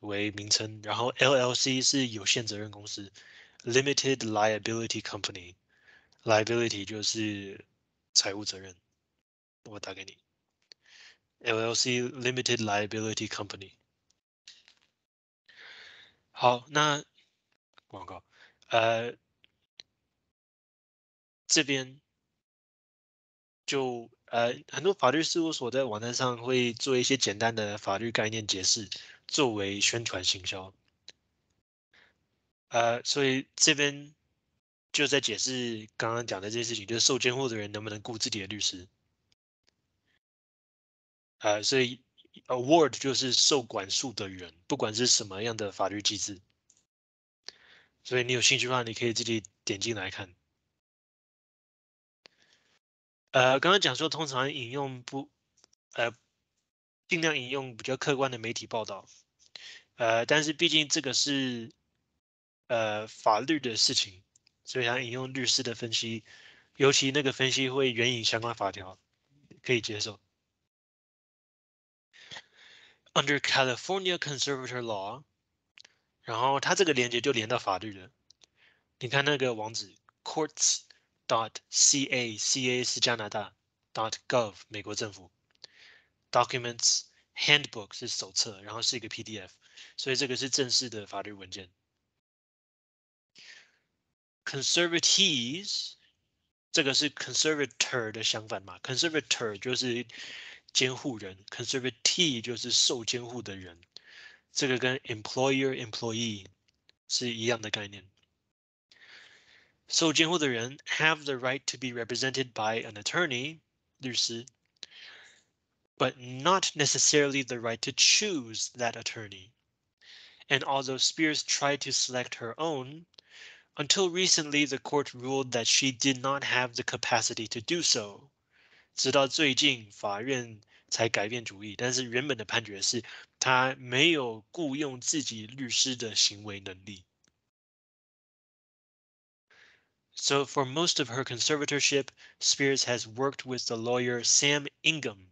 为名称，然后 LLC 是有限责任公司，Limited Liability Company，Liability 就是财务责任。我打给你。LLC Limited Liability Company。好，那广告，呃，这边就呃很多法律事务所在网站上会做一些简单的法律概念解释，作为宣传行销。呃，所以这边就在解释刚刚讲的这些事情，就是受监护的人能不能雇自己的律师。呃，所以 award 就是受管束的人，不管是什么样的法律机制。所以你有兴趣的话，你可以自己点进来看。呃，刚刚讲说，通常引用不，呃，尽量引用比较客观的媒体报道。呃，但是毕竟这个是，呃，法律的事情，所以想引用律师的分析，尤其那个分析会援引相关法条，可以接受。Under California conservator law，然后它这个连接就连到法律了。你看那个网址，courts dot ca ca 是加拿大 dot gov 美国政府 ，documents handbook 是手册，然后是一个 PDF，所以这个是正式的法律文件。Conservatees，这个是 conservator 的相反嘛？conservator 就是。监护人 conservatee 就是受监护的人，这个跟 employer employee 是一样的概念。受监护的人 have the right to be represented by an attorney 律师 ，but not necessarily the right to choose that attorney. And although Spears tried to select her own, until recently the court ruled that she did not have the capacity to do so. 直到最近，法院才改变主意。但是原本的判决是，他没有雇佣自己律师的行为能力。So for most of her conservatorship, Spears has worked with the lawyer Sam Ingham,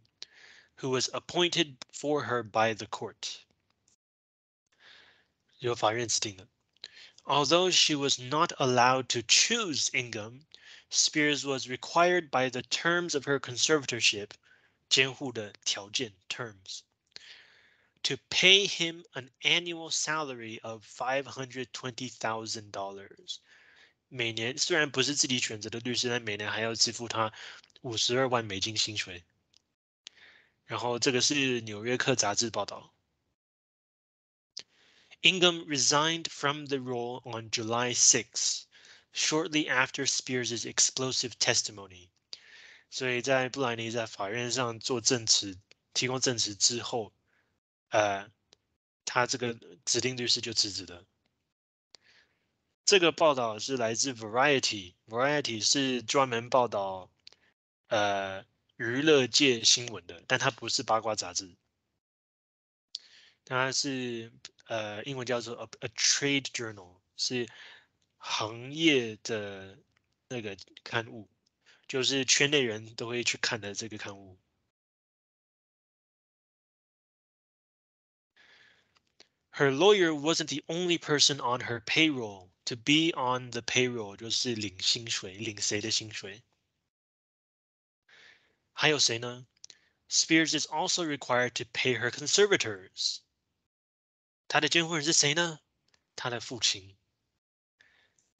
who was appointed for her by the court. 由法院指定的。Although she was not allowed to choose Ingham, Spears was required by the terms of her conservatorship 监护的条件 terms。To pay him an annual salary of five hundred twenty thousand dollars，每年虽然不是自己选择的律师，但每年还要支付他五十二万美金薪水。 然后这个是《纽约客》杂志报道。Ingham resigned from the role on July 6, shortly after Spears' explosive testimony. 所以在布莱尼在法院上做证词、提供证词之后，呃，他这个指定律师就辞职了。这个报道是来自 Variety，Variety 是专门报道呃 娱乐界新闻的，但它不是八卦杂志，它是。呃，英文叫做 a a trade journal，是行业的那个刊物，就是圈内人都会去看的这个刊物。Her lawyer wasn't the only person on her payroll. To be on the payroll 就是领薪水，领谁的薪水？还有谁呢？Spears is also required to pay her conservators. 他的监护人是谁呢？他的父亲。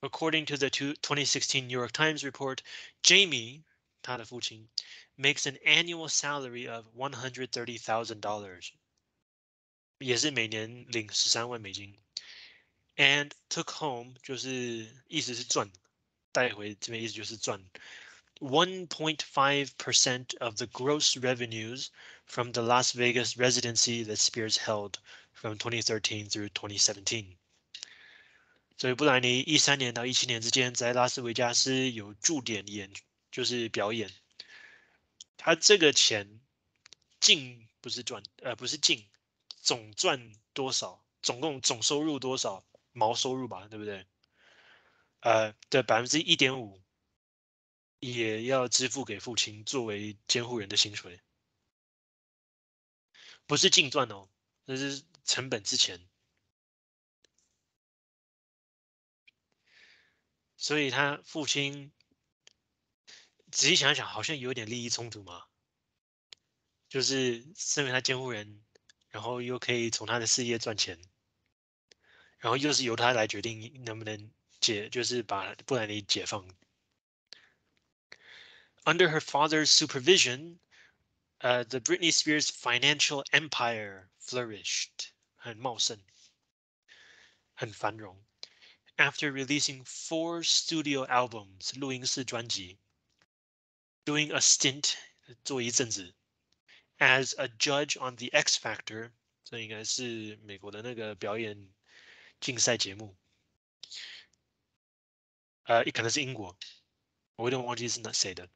According to the 2016 New York Times report, Jamie, 他的父亲 makes an annual salary of one hundred thirty thousand dollars，也是每年领十三万美金。And took home 就是意思是赚，带回这边意思就是赚。 1.5% of the gross revenues from the Las Vegas residency that Spears held from 2013 through 2017。所以布兰妮一三年到一七年之间在拉斯维加斯有驻点演，就是表演。他这个钱净不是赚，呃，不是净，总赚多少？总共总收入多少？毛收入吧，对不对？呃，的百分之一点五 也要支付给父亲作为监护人的薪水，不是净赚哦，那是。成本之前，所以他父亲仔细想想，好像有点利益冲突嘛。就是身为他监护人，然后又可以从他的事业赚钱，然后又是由他来决定能不能解，就是把布兰妮解放。Under her father's supervision, uh, the Britney Spears financial empire flourished. 很茂盛，很繁荣。After releasing four studio albums，录音室专辑，doing a stint，做一阵子，as a judge on the X Factor，这应该是美国的那个表演竞赛节目。呃，可能是英国，我有点忘记是哪谁的。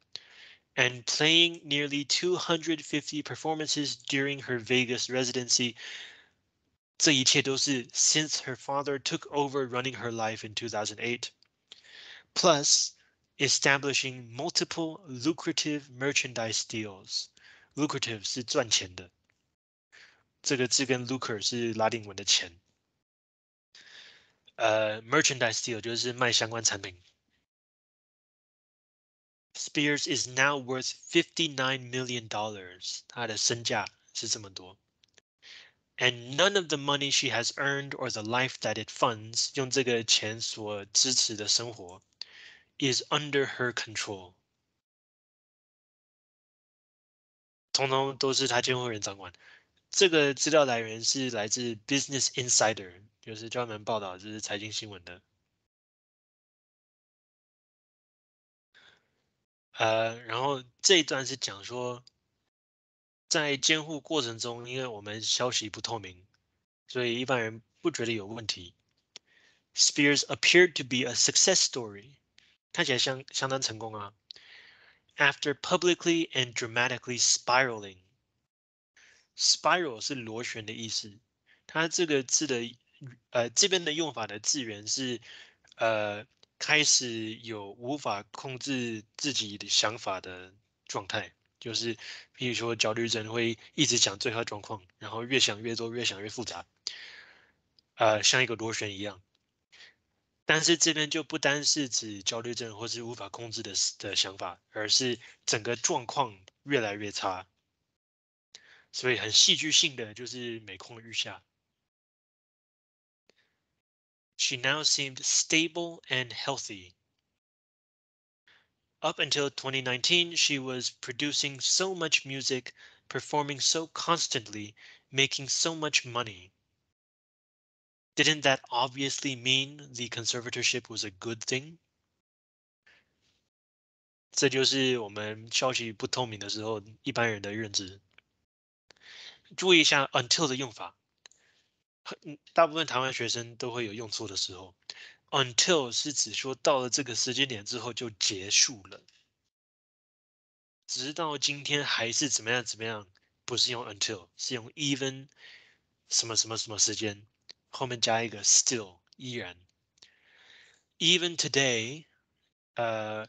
And playing nearly 250 performances during her Vegas residency 这一切都是 since her father took over running her life in 2008, plus establishing multiple lucrative merchandise deals. Lucrative 是赚钱的，这个字跟 lucre 是拉丁文的钱。呃，merchandise deal 就是卖相关产品。 Spears is now worth fifty-nine million dollars，他的身价是这么多。and none of the money she has earned or the life that it funds 用这个钱所支持的生活 is under her control. 通通都是他监护人掌管。这个资料来源是来自 Business Insider，就是专门报道就是财经新闻的。 呃，然后这一段是讲说在监护过程中，因为我们消息不透明，所以一般人不觉得有问题。Spears appeared to be a success story，看起来相相当成功啊。After publicly and dramatically spiraling，spiral 是螺旋的意思。它这个字的呃这边的用法的字源是呃开始有无法控制自己的想法的状态。就是，比如说焦虑症会一直想最坏状况，然后越想越多，越想越复杂，呃，像一个螺旋一样。但是这边就不单是指焦虑症或是无法控制的的想法，而是整个状况越来越差，所以很戏剧性的就是每况愈下。She now seemed stable and healthy. Up until 2019, she was producing so much music, performing so constantly, making so much money. Didn't that obviously mean the conservatorship was a good thing? 这就是我们消息不透明的时候一般人的认知。注意一下 until 的用法， 大部分台湾学生都会有用错的时候。until 是指说到了这个时间点之后就结束了，直到今天还是怎么样怎么样，不是用 until，是用 even 什么什么什么时间，后面加一个 still 依然。Even today，呃。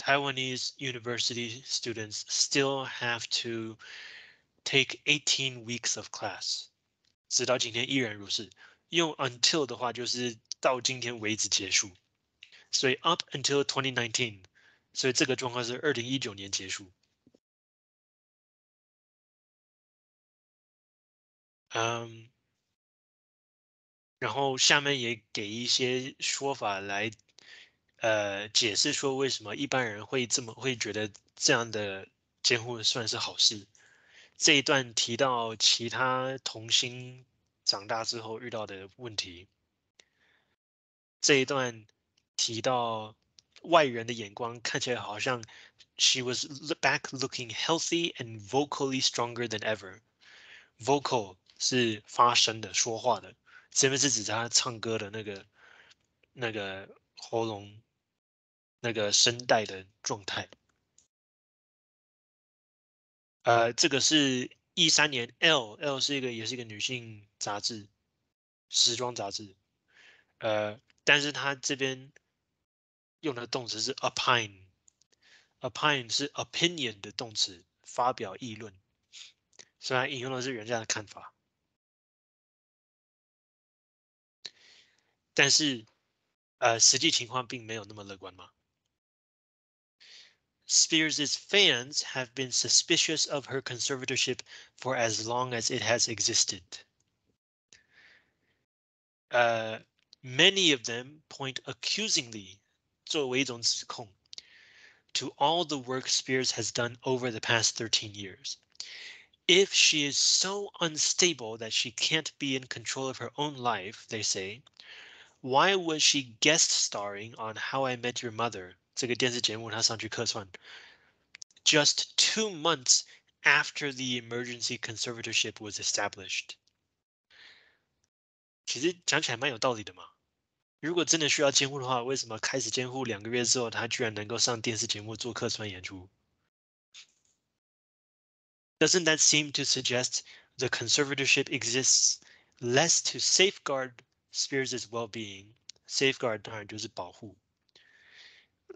Taiwanese university students still have to take 18 weeks of class， 直到今天依然如是。用 until 的话就是到今天为止结束，所以 up until 2019，所以这个状况是二零一九年结束。嗯，然后下面也给一些说法来。呃，解释说为什么一般人会这么会觉得这样的监护算是好事。这一段提到其他童星长大之后遇到的问题。这一段提到外人的眼光看起来好像 she was back looking healthy and vocally stronger than ever。vocal 是发声的说话的，这边是指他唱歌的那个那个喉咙。那个声带的状态，呃，这个是一三年，L L 是一个也是一个女性杂志，时装杂志，呃，但是它这边用的动词是 opine，opine 是 opinion 的动词，发表议论，虽然引用的是人家的看法，但是呃，实际情况并没有那么乐观嘛。Spears' fans have been suspicious of her conservatorship for as long as it has existed. Uh, many of them point accusingly to all the work Spears has done over the past 13 years. If she is so unstable that she can't be in control of her own life, they say, why was she guest starring on How I Met Your Mother 这个电视节目他上去客串，just two months after the emergency conservatorship was established。其实讲起来蛮有道理的嘛。如果真的需要监护的话，为什么开始监护两个月之后，他居然能够上电视节目做客串演出？Doesn't that seem to suggest the conservatorship exists less to safeguard Spears' well-being? Safeguard 当然就是保护。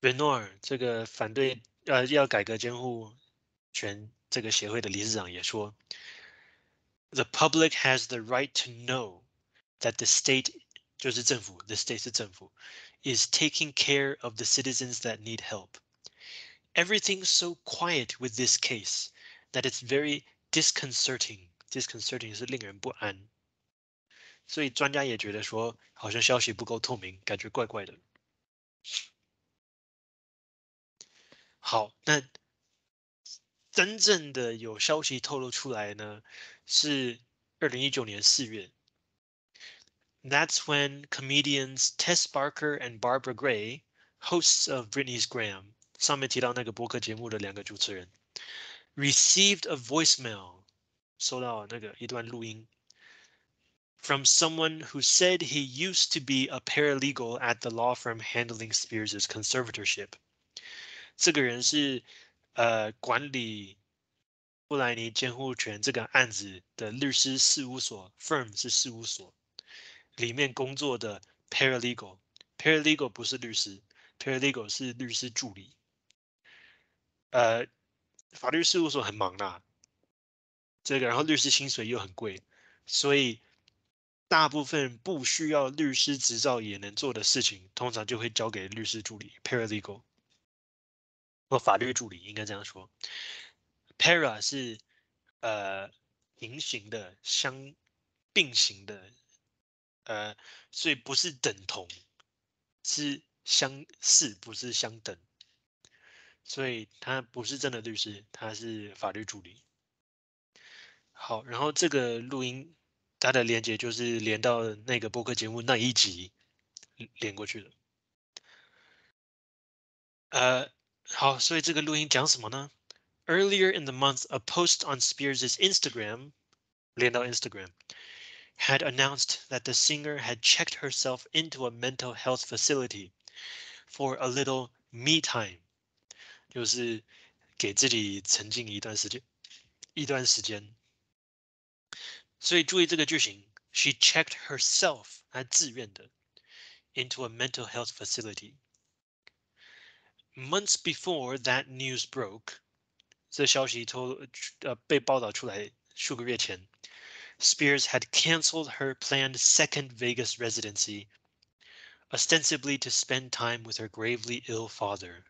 贝诺尔这个反对呃要改革监护权这个协会的理事长也说，The public has the right to know that the state 就是政府，the state 是政府，is taking care of the citizens that need help. Everything's so quiet with this case that it's very disconcerting. Disconcerting 是令人不安，所以专家也觉得说，好像消息不够透明，感觉怪怪的。 好，那真正的有消息透露出来呢，是二零一九年四月。That's when comedians Tess Barker and Barbara Gray, hosts of Britney's Graham，上面提到那个播客节目的两个主持人，received a voicemail，收到那个一段录音，from someone who said he used to be a paralegal at the law firm handling Spears' conservatorship。 这个人是呃管理布莱尼监护权这个案子的律师事务所 firm 是事务所里面工作的 paralegal，paralegal 不是律师，paralegal 是律师助理。呃，法律事务所很忙啦，这个然后律师薪水又很贵，所以大部分不需要律师执照也能做的事情，通常就会交给律师助理 paralegal 或法律助理，应该这样说。Para 是呃平行的、相并行的，呃，所以不是等同，是相似，不是相等。所以他不是真的律师，他是法律助理。好，然后这个录音它的连接就是连到那个播客节目那一集连过去的。呃，好，所以这个录音讲什么呢？Earlier in the month, a post on Spears' Instagram, Lando Instagram, had announced that the singer had checked herself into a mental health facility for a little me time. 就是给自己沉浸一段时间，一段时间。所以注意这个句型，She checked herself，她自愿的，into a mental health facility. Months before that news broke, 这消息透呃被报道出来数个月前，Spears had canceled her planned second Vegas residency, ostensibly to spend time with her gravely ill father.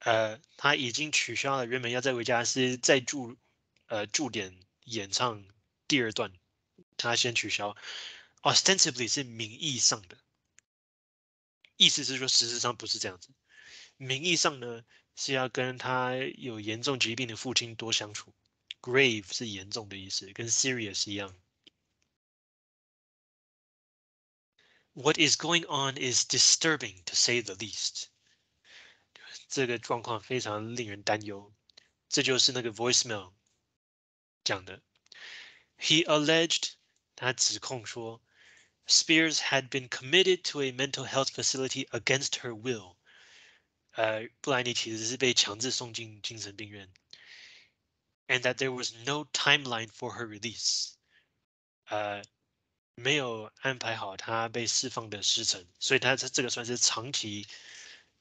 呃，他已经取消了原本要在维加斯再驻呃驻点演唱第二段，他先取消。ostensibly 是名义上的， 意思是说事实上不是这样子，名义上呢。是要跟他有严重疾病的父亲多相处。Grave 是严重的意思，跟 serious 一样。What is going on is disturbing to say the least。这个状况非常令人担忧。这就是那个 voicemail 讲的。He alleged，他指控说 ，Spears had been committed to a mental health facility against her will。呃，布莱尼其实是被强制送进精神病院，and that there was no timeline for her release，呃，没有安排好她被释放的时程，所以她这这个算是长期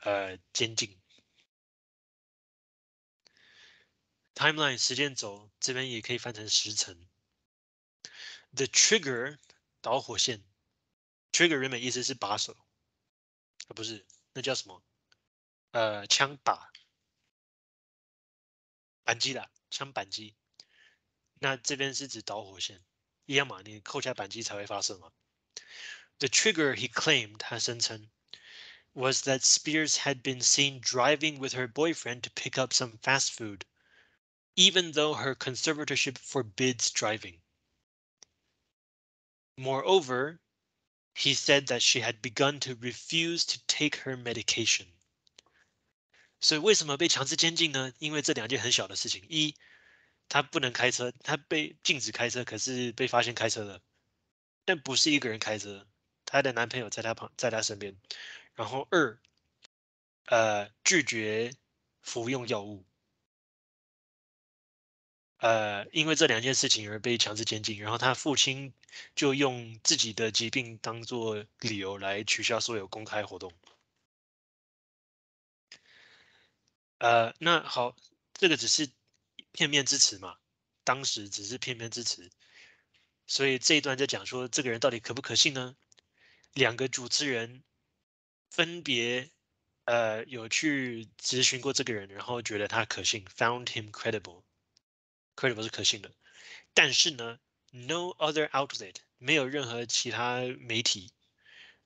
呃监禁。timeline 时间轴这边也可以翻成时程。The trigger 导火线 ，trigger 原本意思是把手，啊不是，那叫什么？呃，枪把扳机的枪扳机，那这边是指导火线，一样嘛？你扣下扳机才会发射嘛？The trigger, he claimed，他声称，was that Spears had been seen driving with her boyfriend to pick up some fast food, even though her conservatorship forbids driving. Moreover, he said that she had begun to refuse to take her medication. 所以为什么被强制监禁呢？因为这两件很小的事情：一，他不能开车，他被禁止开车，可是被发现开车了，但不是一个人开车，她的男朋友在她旁，在她身边。然后二，呃，拒绝服用药物，呃，因为这两件事情而被强制监禁。然后他父亲就用自己的疾病当做理由来取消所有公开活动。呃，那好，这个只是片面之词嘛，当时只是片面之词，所以这一段就讲说这个人到底可不可信呢？两个主持人分别呃有去咨询过这个人，然后觉得他可信，found him credible credible，credible 是可信的，但是呢，no other outlet 没有任何其他媒体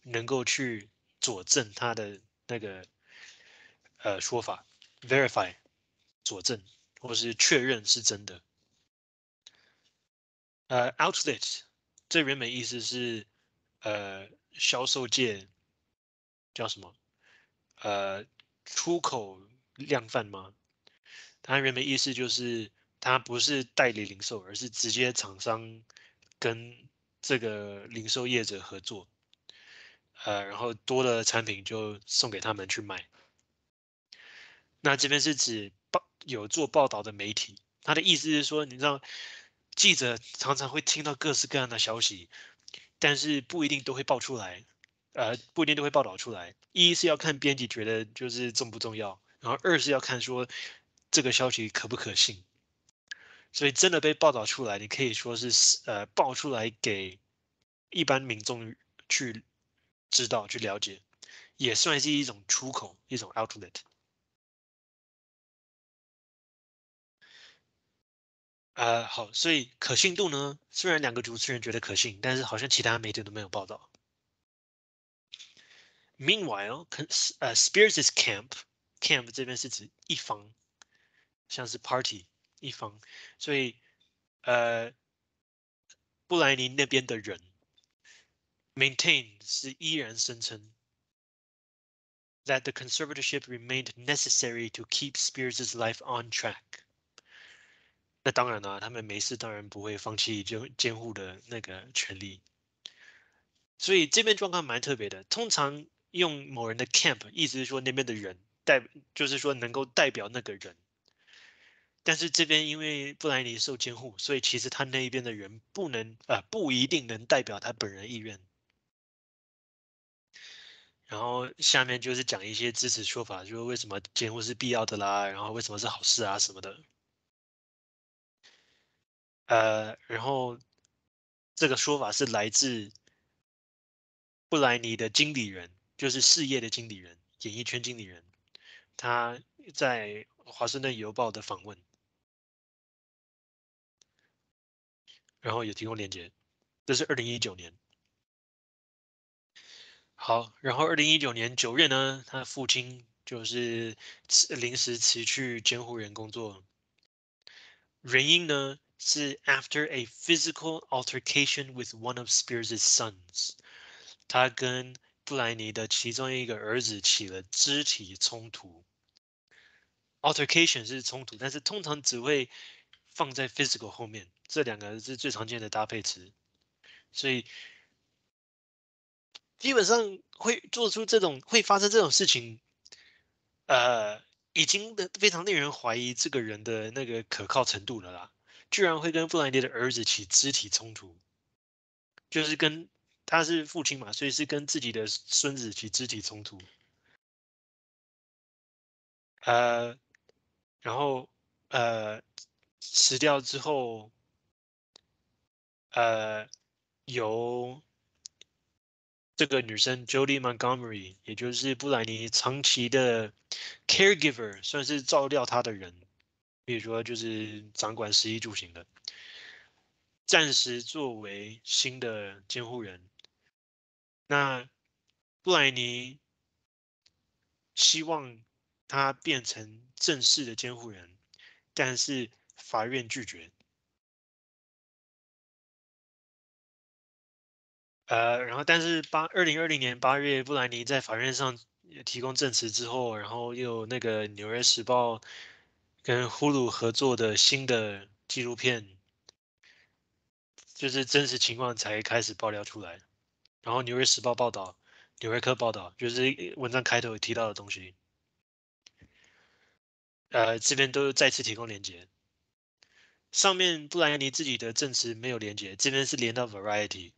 能够去佐证他的那个呃说法。verify 佐证或是确认是真的。呃，outlet 这原本意思是呃销售界叫什么？呃，出口量贩吗？它原本意思就是它不是代理零售，而是直接厂商跟这个零售业者合作，呃，然后多的产品就送给他们去卖。那这边是指报有做报道的媒体。他的意思是说，你知道，记者常常会听到各式各样的消息，但是不一定都会报出来，呃，不一定都会报道出来。一是要看编辑觉得就是重不重要，然后二是要看说这个消息可不可信。所以真的被报道出来，你可以说是呃报出来给一般民众去知道、去了解，也算是一种出口，一种 outlet。呃，好，所以可信度呢？虽然两个主持人觉得可信，但是好像其他媒体都没有报道。Meanwhile，呃，Spears' camp，camp 这边是指一方，像是 party 一方，所以呃，布莱尼那边的人 maintain 是依然声称 that the conservatorship remained necessary to keep Spears' life on track。那当然了，他们没事当然不会放弃监监护的那个权利，所以这边状况蛮特别的。通常用某人的 camp，意思是说那边的人代，就是说能够代表那个人。但是这边因为布莱尼受监护，所以其实他那一边的人不能啊，不一定能代表他本人意愿。然后下面就是讲一些支持说法，就是为什么监护是必要的啦，然后为什么是好事啊什么的。呃，然后这个说法是来自布莱尼的经理人，就是事业的经理人，演艺圈经理人，他在华盛顿邮报的访问，然后也提供链接，这是二零一九年。好，然后二零一九年九月呢，他父亲就是辞临时辞去监护人工作，原因呢？是 after a physical altercation with one of Spears' sons，他跟布莱尼的其中一个儿子起了肢体冲突。altercation 是冲突，但是通常只会放在 physical 后面，这两个是最常见的搭配词，所以基本上会做出这种会发生这种事情，呃，已经的非常令人怀疑这个人的那个可靠程度了啦。居然会跟布兰迪的儿子起肢体冲突，就是跟他是父亲嘛，所以是跟自己的孙子起肢体冲突。呃，然后呃死掉之后，呃由这个女生 Jody Montgomery，也就是布莱尼长期的 caregiver，算是照料他的人。比如说，就是掌管十一住行的，暂时作为新的监护人。那布莱尼希望他变成正式的监护人，但是法院拒绝。呃，然后但是八二零二零年八月，布莱尼在法院上提供证词之后，然后又那个《纽约时报》。跟呼噜合作的新的纪录片，就是真实情况才开始爆料出来。然后《纽约时报》报道，《纽约客》报道，就是文章开头提到的东西。呃，这边都再次提供连接。上面布莱尼自己的证词没有连接，这边是连到 Variety。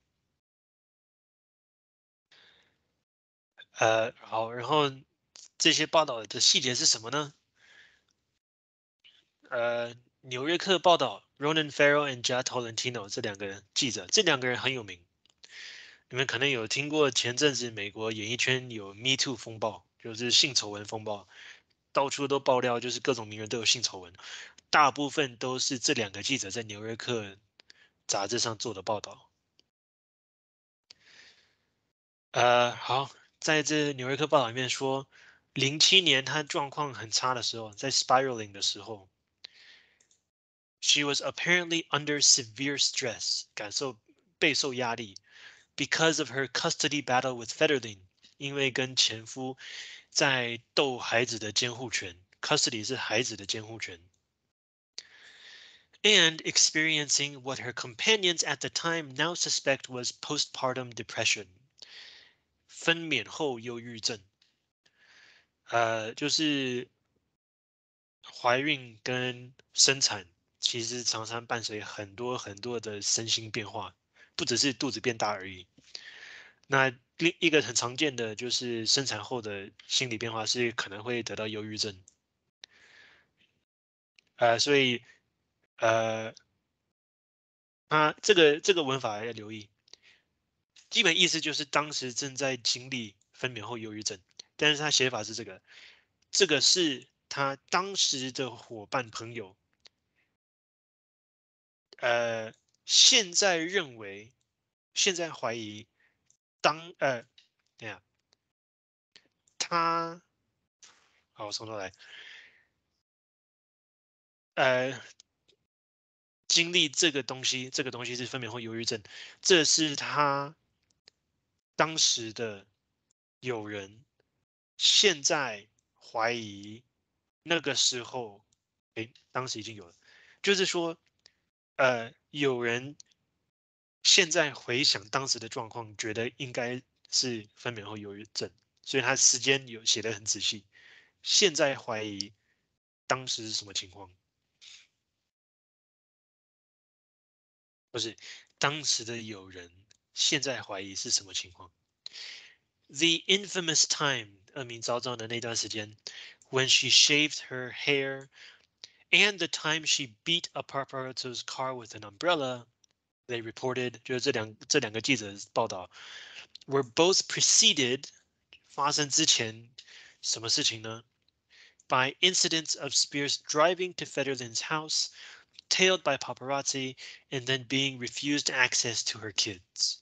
呃，好，然后这些报道的细节是什么呢？呃，纽约客报道，Ronan Farrow and Jack Tolentino 这两个人记者，这两个人很有名。你们可能有听过前阵子美国演艺圈有 Me Too 风暴，就是性丑闻风暴，到处都爆料，就是各种名人都有性丑闻。大部分都是这两个记者在纽约客杂志上做的报道。呃，好，在这纽约客报道里面说，零七年他状况很差的时候，在 spiraling 的时候。She was apparently under severe stress，感受备受压力，because of her custody battle with Federline，因为跟前夫在斗孩子的监护权，custody 是孩子的监护权，and experiencing what her companions at the time now suspect was postpartum depression， 分娩后忧郁症，呃，就是怀孕跟生产其实常常伴随很多很多的身心变化，不只是肚子变大而已。那另一个很常见的就是生产后的心理变化是可能会得到忧郁症。呃，所以呃，啊，这个这个文法要留意，基本意思就是当时正在经历分娩后忧郁症，但是他写法是这个，这个是他当时的伙伴朋友，呃，现在认为，现在怀疑。当呃，对呀，他，好，我从头来，呃，经历这个东西，这个东西是分娩后忧郁症，这是他当时的有人，现在怀疑那个时候，哎，当时已经有了，就是说，呃，有人。现在回想当时的状况，觉得应该是分娩后忧郁症，所以他时间有写的很仔细。现在怀疑当时是什么情况？不是当时的有人，现在怀疑是什么情况？The infamous time，恶名昭彰的那段时间，when she shaved her hair and the time she beat a paparazzo's car with an umbrella。they reported 就是这两这两个记者报道，were both preceded 发生之前什么事情呢？By incidents of Spears driving to Federlin's house, tailed by paparazzi, and then being refused access to her kids.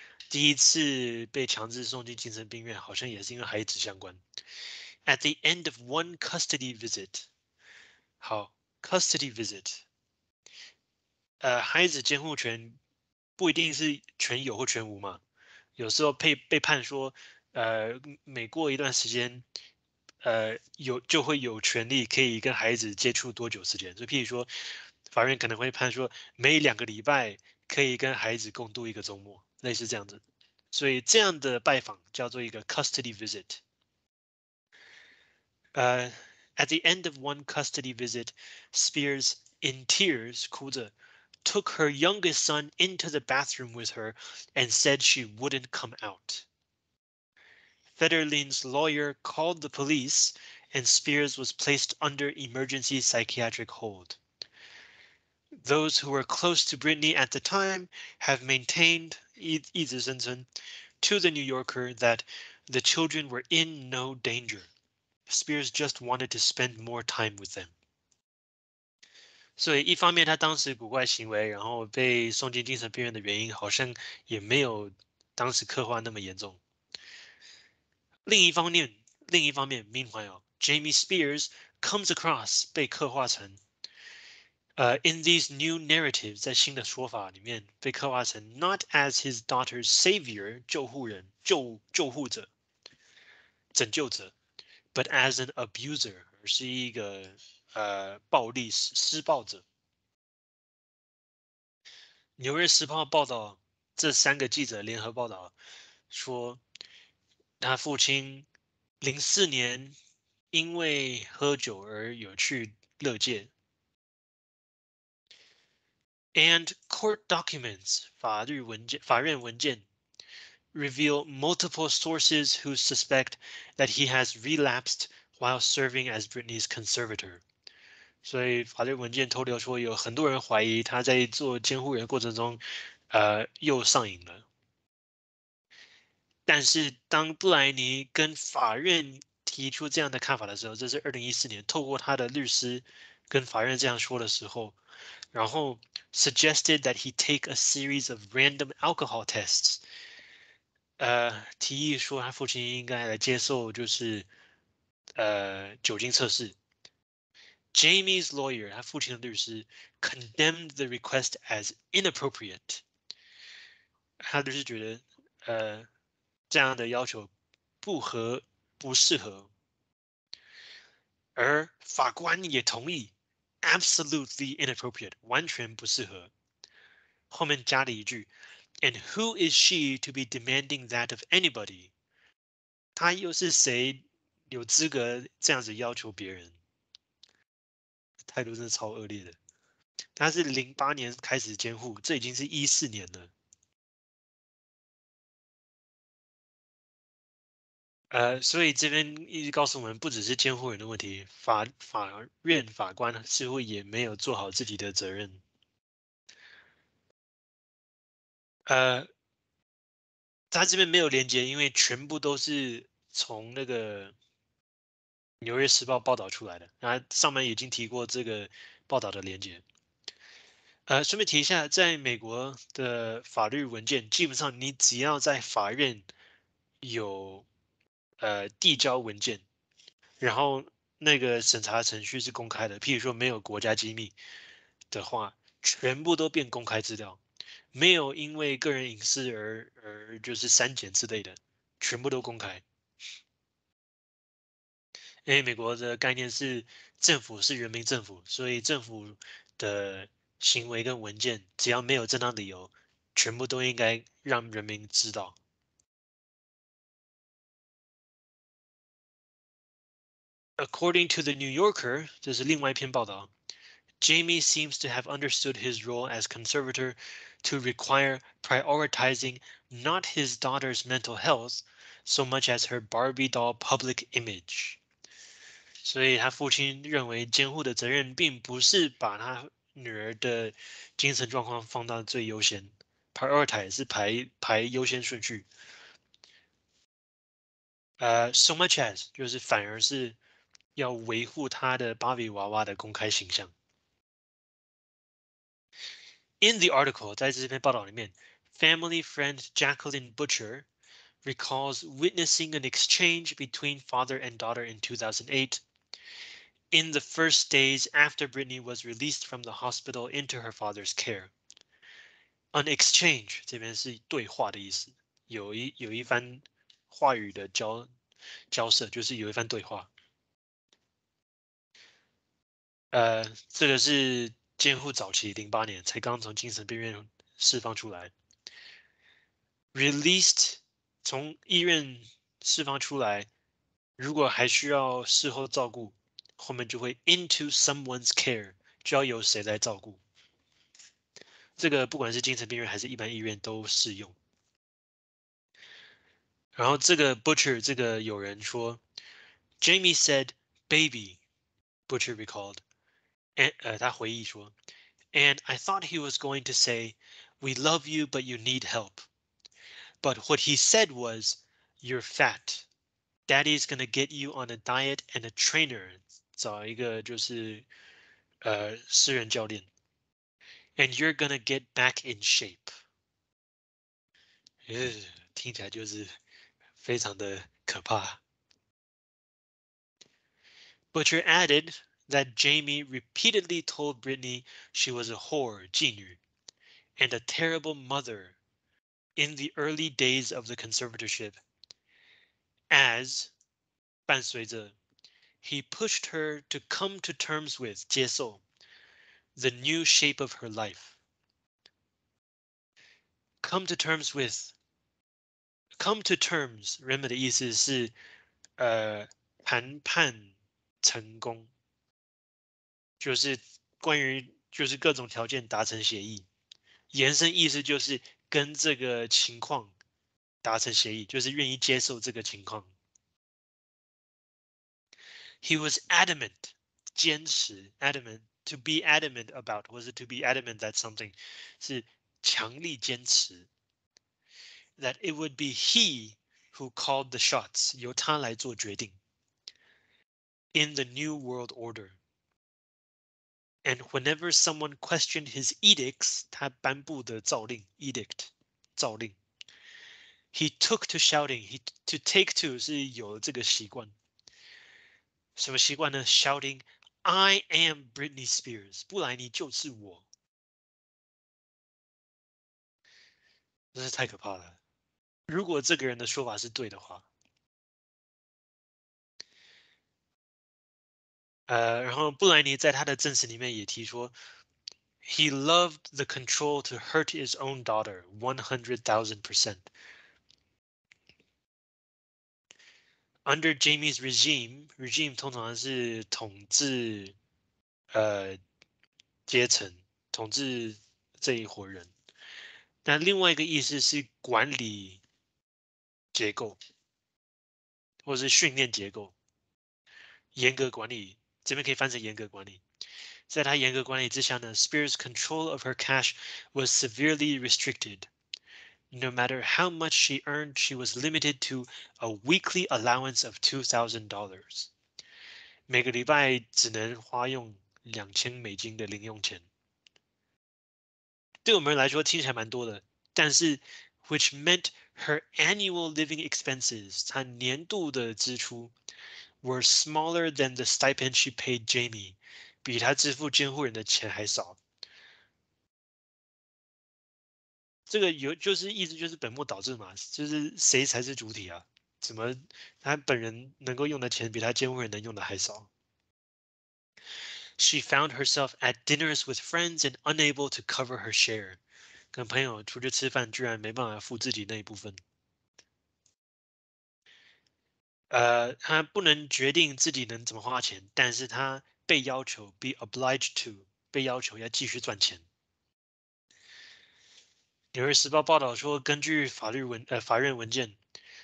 第一次被强制送进精神病院，好像也是因为孩子相关。At the end of one custody visit，好，custody visit，呃，孩子监护权。不一定是全有或全无嘛，有时候被被判说，呃，每过一段时间，呃，有就会有权利可以跟孩子接触多久时间？就譬如说，法院可能会判说，每两个礼拜可以跟孩子共度一个周末，类似这样子。所以这样的拜访叫做一个 custody visit。呃，at the end of one custody visit，Spears in tears 哭着。took her youngest son into the bathroom with her and said she wouldn't come out. Federline's lawyer called the police and Spears was placed under emergency psychiatric hold. Those who were close to Brittany at the time have maintained to the New Yorker that the children were in no danger. Spears just wanted to spend more time with them. 所以一方面，他当时古怪行为，然后被送进精神病院的原因，好像也没有当时刻画那么严重。另一方面，另一方面，Meanwhile，Jamie Spears comes across 被刻画成， 呃，in these new narratives，在新的说法里面被刻画成 not as his daughter's savior，救护人，救救护者，拯救者，but as an abuser，而是一个。呃，暴力施施暴者。纽约时报报道，这三个记者联合报道说，他父亲零四年因为喝酒而有去乐界。And court documents 法律文件、法院文件 reveal multiple sources who suspect that he has relapsed while serving as Britney's conservator. 所以法律文件透露说，有很多人怀疑他在做监护人过程中，呃，又上瘾了。但是当布莱尼跟法院提出这样的看法的时候，这是二零一四年，透过他的律师跟法院这样说的时候， 然后 suggested that he take a series of random alcohol tests，呃，提议说他父亲应该来接受就是呃酒精测试。 Jamie's lawyer，他父亲的律师，condemned the request as inappropriate。他就是觉得，呃，这样的要求不合、不适合。而法官也同意 ，absolutely inappropriate，完全不适合。后面加了一句，And who is she to be demanding that of anybody？他又是谁有资格这样子要求别人？态度真的超恶劣的。他是零八年开始监护，这已经是一四年了。 呃，所以这边一直告诉我们，不只是监护人的问题，法法院法官似乎也没有做好自己的责任。呃，他这边没有连接，因为全部都是从那个《纽约时报》报道出来的。那上面已经提过这个报道的连接。呃，顺便提一下，在美国的法律文件，基本上你只要在法院有呃递交文件，然后那个审查程序是公开的，譬如说没有国家机密的话，全部都变公开资料。没有因为个人隐私而而就是删减之类的，全部都公开。因为美国的概念是政府是人民政府，所以政府的行为跟文件只要没有正当理由，全部都应该让人民知道。According to the New Yorker，这是另外一篇报道。Jamie seems to have understood his role as conservator to require prioritizing not his daughter's mental health so much as her Barbie doll public image。所以他父亲认为监护的责任并不是把他女儿的精神状况放到最优先，prioritize 是排排优先顺序。呃，so much as 就是反而是 要维护他的芭比娃娃的公开形象。In the article，在这篇报道里面，family friend Jacqueline Butcher recalls witnessing an exchange between father and daughter in 2008. In the first days after Brittany was released from the hospital into her father's care. An exchange 这边是对话的意思，有一有一番话语的交交涉，就是有一番对话。 呃，这个是监护早期零八年才刚从精神病院释放出来，released 从医院释放出来，如果还需要事后照顾，后面就会 into someone's care，就要由谁来照顾。这个不管是精神病院还是一般医院都适用。然后这个 butcher 这个有人说，Jamie said baby，butcher recalled。And, 呃，他回忆说，And I thought he was going to say, "We love you, but you need help." But what he said was, "You're fat. Daddy's gonna get you on a diet and a trainer." 找一个就是呃私人教练，and you're gonna get back in shape. 呃，听起来就是非常的可怕。Butcher added that Jamie repeatedly told Brittany she was a whore, 妓女, and a terrible mother in the early days of the conservatorship. As 伴随着 he pushed her to come to terms with 接受 the new shape of her life. Come to terms with come to terms 原本的意思是呃谈判成功。 就是关于就是各种条件达成协议，延伸意思就是跟这个情况达成协议，就是愿意接受这个情况。He was adamant，坚持，adamant to be adamant about，或是 to be adamant that something 是强力坚持。That it would be he who called the shots，由他来做决定。In the new world order。and whenever someone questioned his edicts, 他颁布的诏令 edict 诏令 he took to shouting. He to take to 是有这个习惯。什么习惯呢？Shouting I am Britney Spears，布莱尼就是我，真是太可怕了。如果这个人的说法是对的话， 呃，然后布莱尼在他的证词里面也提说，He loved the control to hurt his own daughter one hundred thousand percent. Under Jamie's regime, regime 通常是统治，呃，阶层统治这一伙人。那另外一个意思是管理。结构，或是训练结构，严格管理， 这边可以翻成严格管理。在他严格管理之下呢，Spears' control of her cash was severely restricted. No matter how much she earned, she was limited to a weekly allowance of two thousand dollars. 每个礼拜只能花用两千美金的零用钱。对我们来说听起来蛮多的，但是 which meant her annual living expenses, 她年度的支出 were smaller than the stipend she paid Jamie，比她支付监护人的钱还少。这个有就是意思就是本末倒置嘛，就是谁才是主体啊？怎么他本人能够用的钱比他监护人能用的还少？She found herself at dinners with friends and unable to cover her share. 跟朋友出去吃饭，居然没办法付自己那一部分。 呃，他不能决定自己能怎么花钱，但是他被要求 be obliged to 被要求要继续赚钱。纽约时报报道说，根据法律文呃法院文件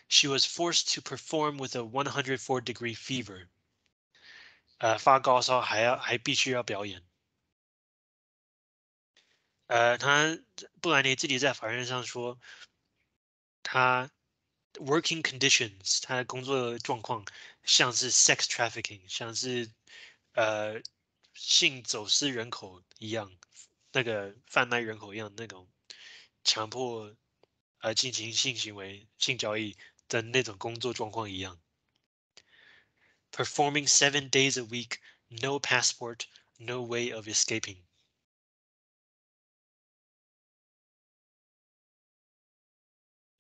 ，she was forced to perform with a 104 degree fever。呃，发高烧还要还必须要表演。呃，他布兰妮自己在法院上说，他 working conditions，他的工作状况像是 sex trafficking，像是呃性走私人口一样，那个贩卖人口一样那种强迫呃进行性行为、性交易的那种工作状况一样。Performing seven days a week, no passport, no way of escaping.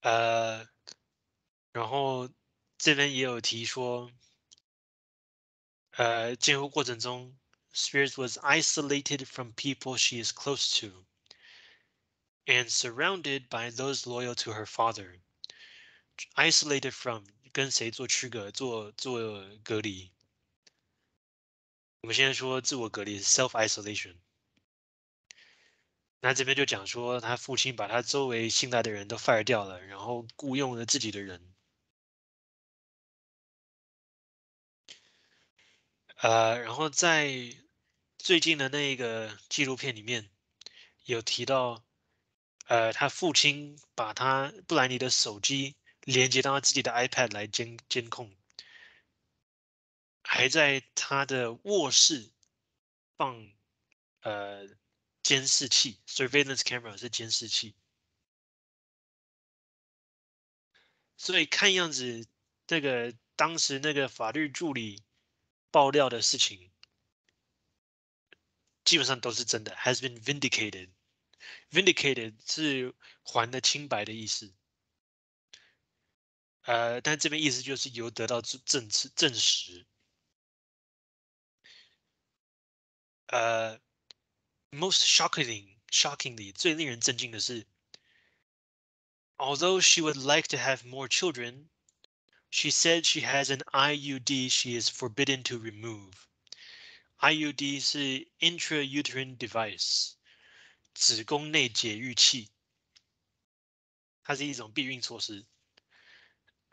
呃， 然后这边也有提说，呃，监护过程中，Spears was isolated from people she is close to and surrounded by those loyal to her father. Isolated from 跟谁做区隔，做做隔离。我们现在说自我隔离，self isolation。那这边就讲说，他父亲把他周围信赖的人都 fire 掉了，然后雇佣了自己的人。呃，然后在最近的那一个纪录片里面有提到，呃，他父亲把他布莱尼的手机连接到他自己的 iPad 来监监控，还在他的卧室放呃。监视器 （surveillance camera） 是监视器，所以看样子，这个当时那个法律助理爆料的事情，基本上都是真的。Has been vindicated. Vindicated 是还了清白的意思。呃，但这边意思就是有得到证证证实。呃。most shockingly, shockingly, 最令人震惊的是，although she would like to have more children, she said she has an IUD she is forbidden to remove. IUD 是 intrauterine device，子宫内节育器，它是一种避孕措施。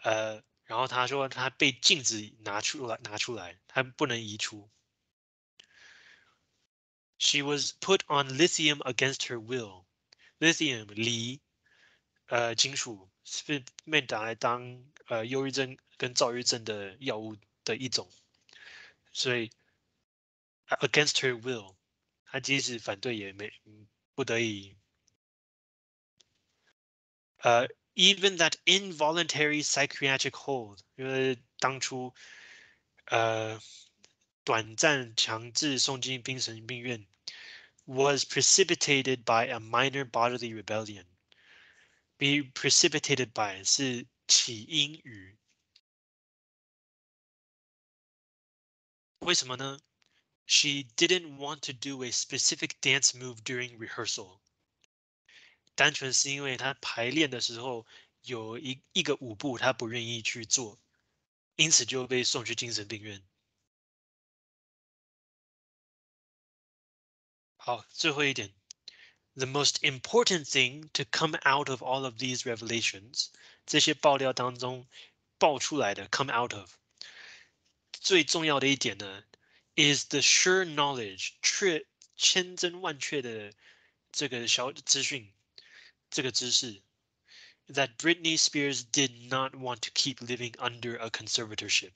呃，然后她说她被禁止拿出来，拿出来，她不能移出。she was put on lithium against her will. Lithium 锂，呃，金属 是被拿来当呃忧郁症跟躁郁症的药物的一种，所以 against her will，她即使反对也没不得已。呃，even that involuntary psychiatric hold，因为当初呃 短暂强制送进精神病院，was precipitated by a minor bodily rebellion。 Be precipitated by 是起因于，为什么呢？She didn't want to do a specific dance move during rehearsal。单纯是因为她排练的时候有一一个舞步她不愿意去做，因此就被送去精神病院。好，最后一点 ，the most important thing to come out of all of these revelations，这些爆料当中爆出来的 come out of，最重要的一点呢，is the sure knowledge，确千真万确的这个小资讯，这个知识，that Britney Spears did not want to keep living under a conservatorship。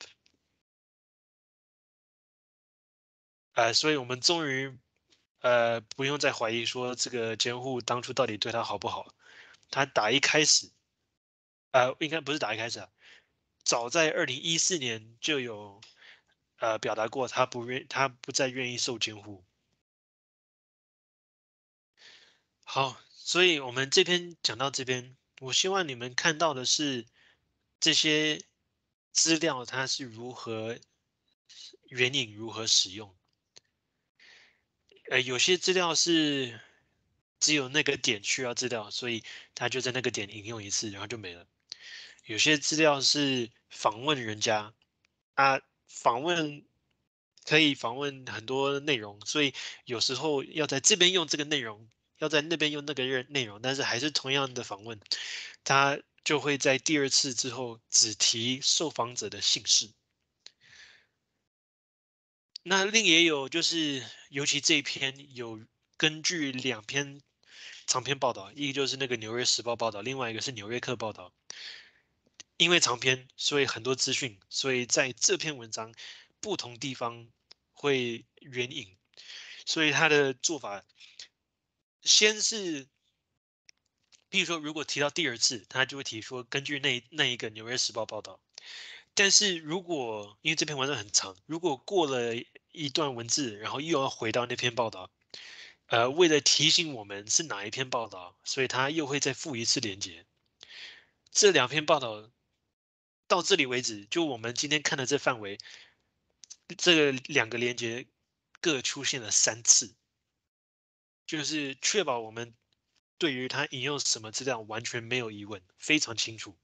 呃，所以我们终于。 呃，不用再怀疑说这个监护当初到底对他好不好。他打一开始，呃，应该不是打一开始啊，早在二零一四年就有呃表达过他不愿，他不再愿意受监护。好，所以我们这篇讲到这边，我希望你们看到的是这些资料它是如何援引，如何使用。呃，有些资料是只有那个点需要资料，所以他就在那个点引用一次，然后就没了。有些资料是访问人家，啊，访问可以访问很多内容，所以有时候要在这边用这个内容，要在那边用那个内内容，但是还是同样的访问，他就会在第二次之后只提受访者的姓氏。那另也有就是，尤其这篇有根据两篇长篇报道，一个就是那个《纽约时报》报道，另外一个是《纽约客》报道。因为长篇，所以很多资讯，所以在这篇文章不同地方会援引，所以他的做法先是，譬如说，如果提到第二次，他就会提说根据那那一个《纽约时报》报道。但是如果因为这篇文章很长，如果过了一段文字，然后又要回到那篇报道，呃，为了提醒我们是哪一篇报道，所以他又会再附一次连接。这两篇报道到这里为止，就我们今天看的这范围，这个两个连接各出现了三次，就是确保我们对于他引用什么资料完全没有疑问，非常清楚。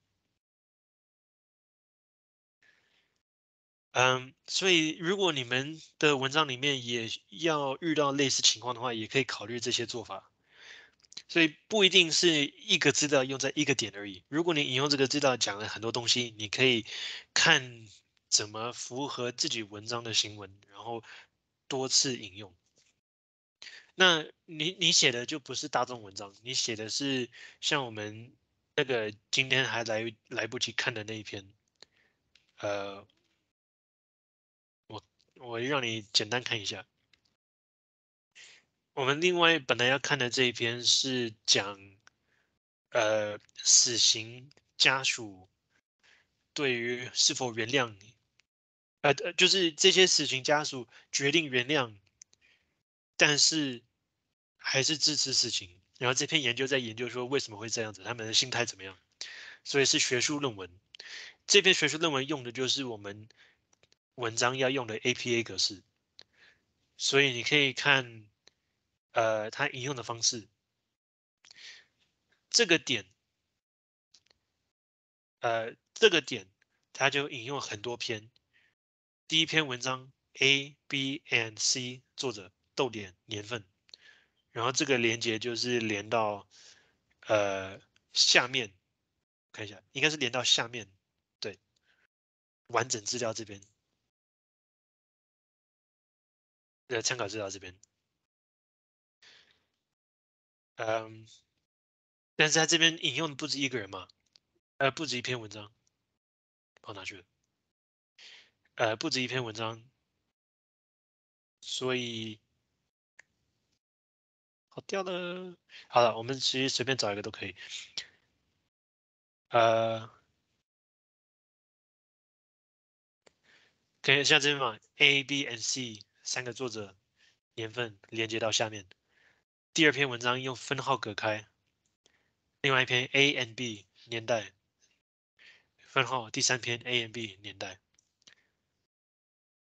嗯，所以如果你们的文章里面也要遇到类似情况的话，也可以考虑这些做法。所以不一定是一个资料用在一个点而已。如果你引用这个资料讲了很多东西，你可以看怎么符合自己文章的行文，然后多次引用。那你你写的就不是大众文章，你写的是像我们那个今天还来来不及看的那一篇，呃。我让你简单看一下。我们另外本来要看的这一篇是讲，呃，死刑家属对于是否原谅，呃呃，就是这些死刑家属决定原谅，但是还是支持死刑。然后这篇研究在研究说为什么会这样子，他们的心态怎么样？所以是学术论文。这篇学术论文用的就是我们。文章要用的 APA 格式，所以你可以看，呃，它引用的方式。这个点，呃，这个点，它就引用很多篇。第一篇文章 A、B and C，作者逗点年份，然后这个连接就是连到，呃，下面，看一下，应该是连到下面，对，完整资料这边。呃参考资料这边，嗯，但是他这边引用的不止一个人嘛，呃，不止一篇文章，跑哪去了？呃，不止一篇文章，所以好掉了。好了，我们其实随便找一个都可以。呃，可以像这边嘛，A、B、and C 三个作者年份连接到下面。第二篇文章用分号隔开，另外一篇 A and B 年代分号，第三篇 A and B 年代。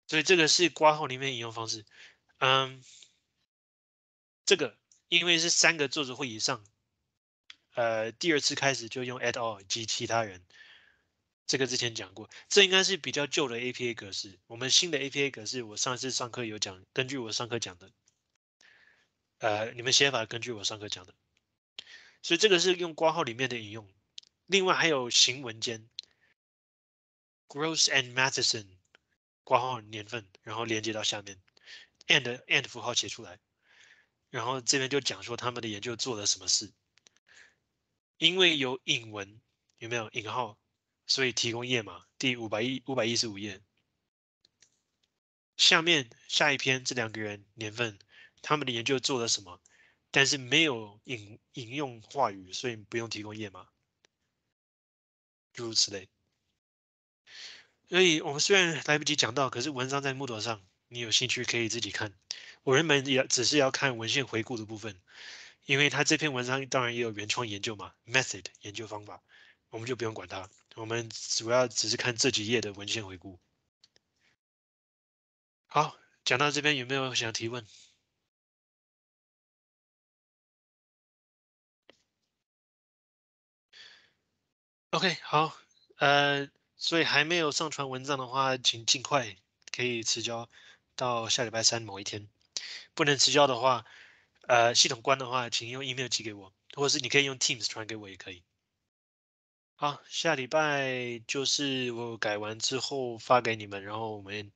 所以这个是挂号里面引用方式。嗯，这个因为是三个作者会以上，呃，第二次开始就用 at all 及其他人。这个之前讲过，这应该是比较旧的 APA 格式。我们新的 APA 格式，我上次上课有讲，根据我上课讲的，呃，你们写法根据我上课讲的。所以这个是用括号里面的引用。另外还有行文间，Gross and Matheson 括号年份，然后连接到下面，and and 符号写出来，然后这边就讲说他们的研究做了什么事。因为有引文，有没有引号？所以提供页码，第五百一五百一十五页，下面下一篇这两个人年份，他们的研究做了什么？但是没有引引用话语，所以不用提供页码，诸如此类。所以我们虽然来不及讲到，可是文章在木头上，你有兴趣可以自己看。我原本也只是要看文献回顾的部分，因为他这篇文章当然也有原创研究嘛，method 研究方法，我们就不用管它。我们主要只是看这几页的文献回顾。好，讲到这边有没有想提问？OK，好，呃，所以还没有上传文章的话，请尽快可以迟交到下礼拜三某一天。不能迟交的话，呃，系统关的话，请用 email 寄给我，或者是你可以用 Teams 传给我也可以。好，下礼拜就是我改完之后发给你们，然后我们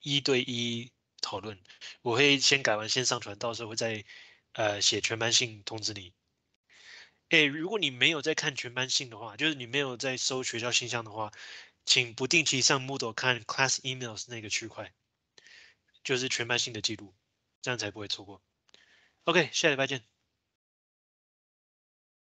一对一讨论。我会先改完先上传，到时候会再呃写全班信通知你。哎，如果你没有在看全班信的话，就是你没有在收学校信箱的话，请不定期上 Moodle 看 Class Emails 那个区块，就是全班信的记录，这样才不会错过。OK，下礼拜见。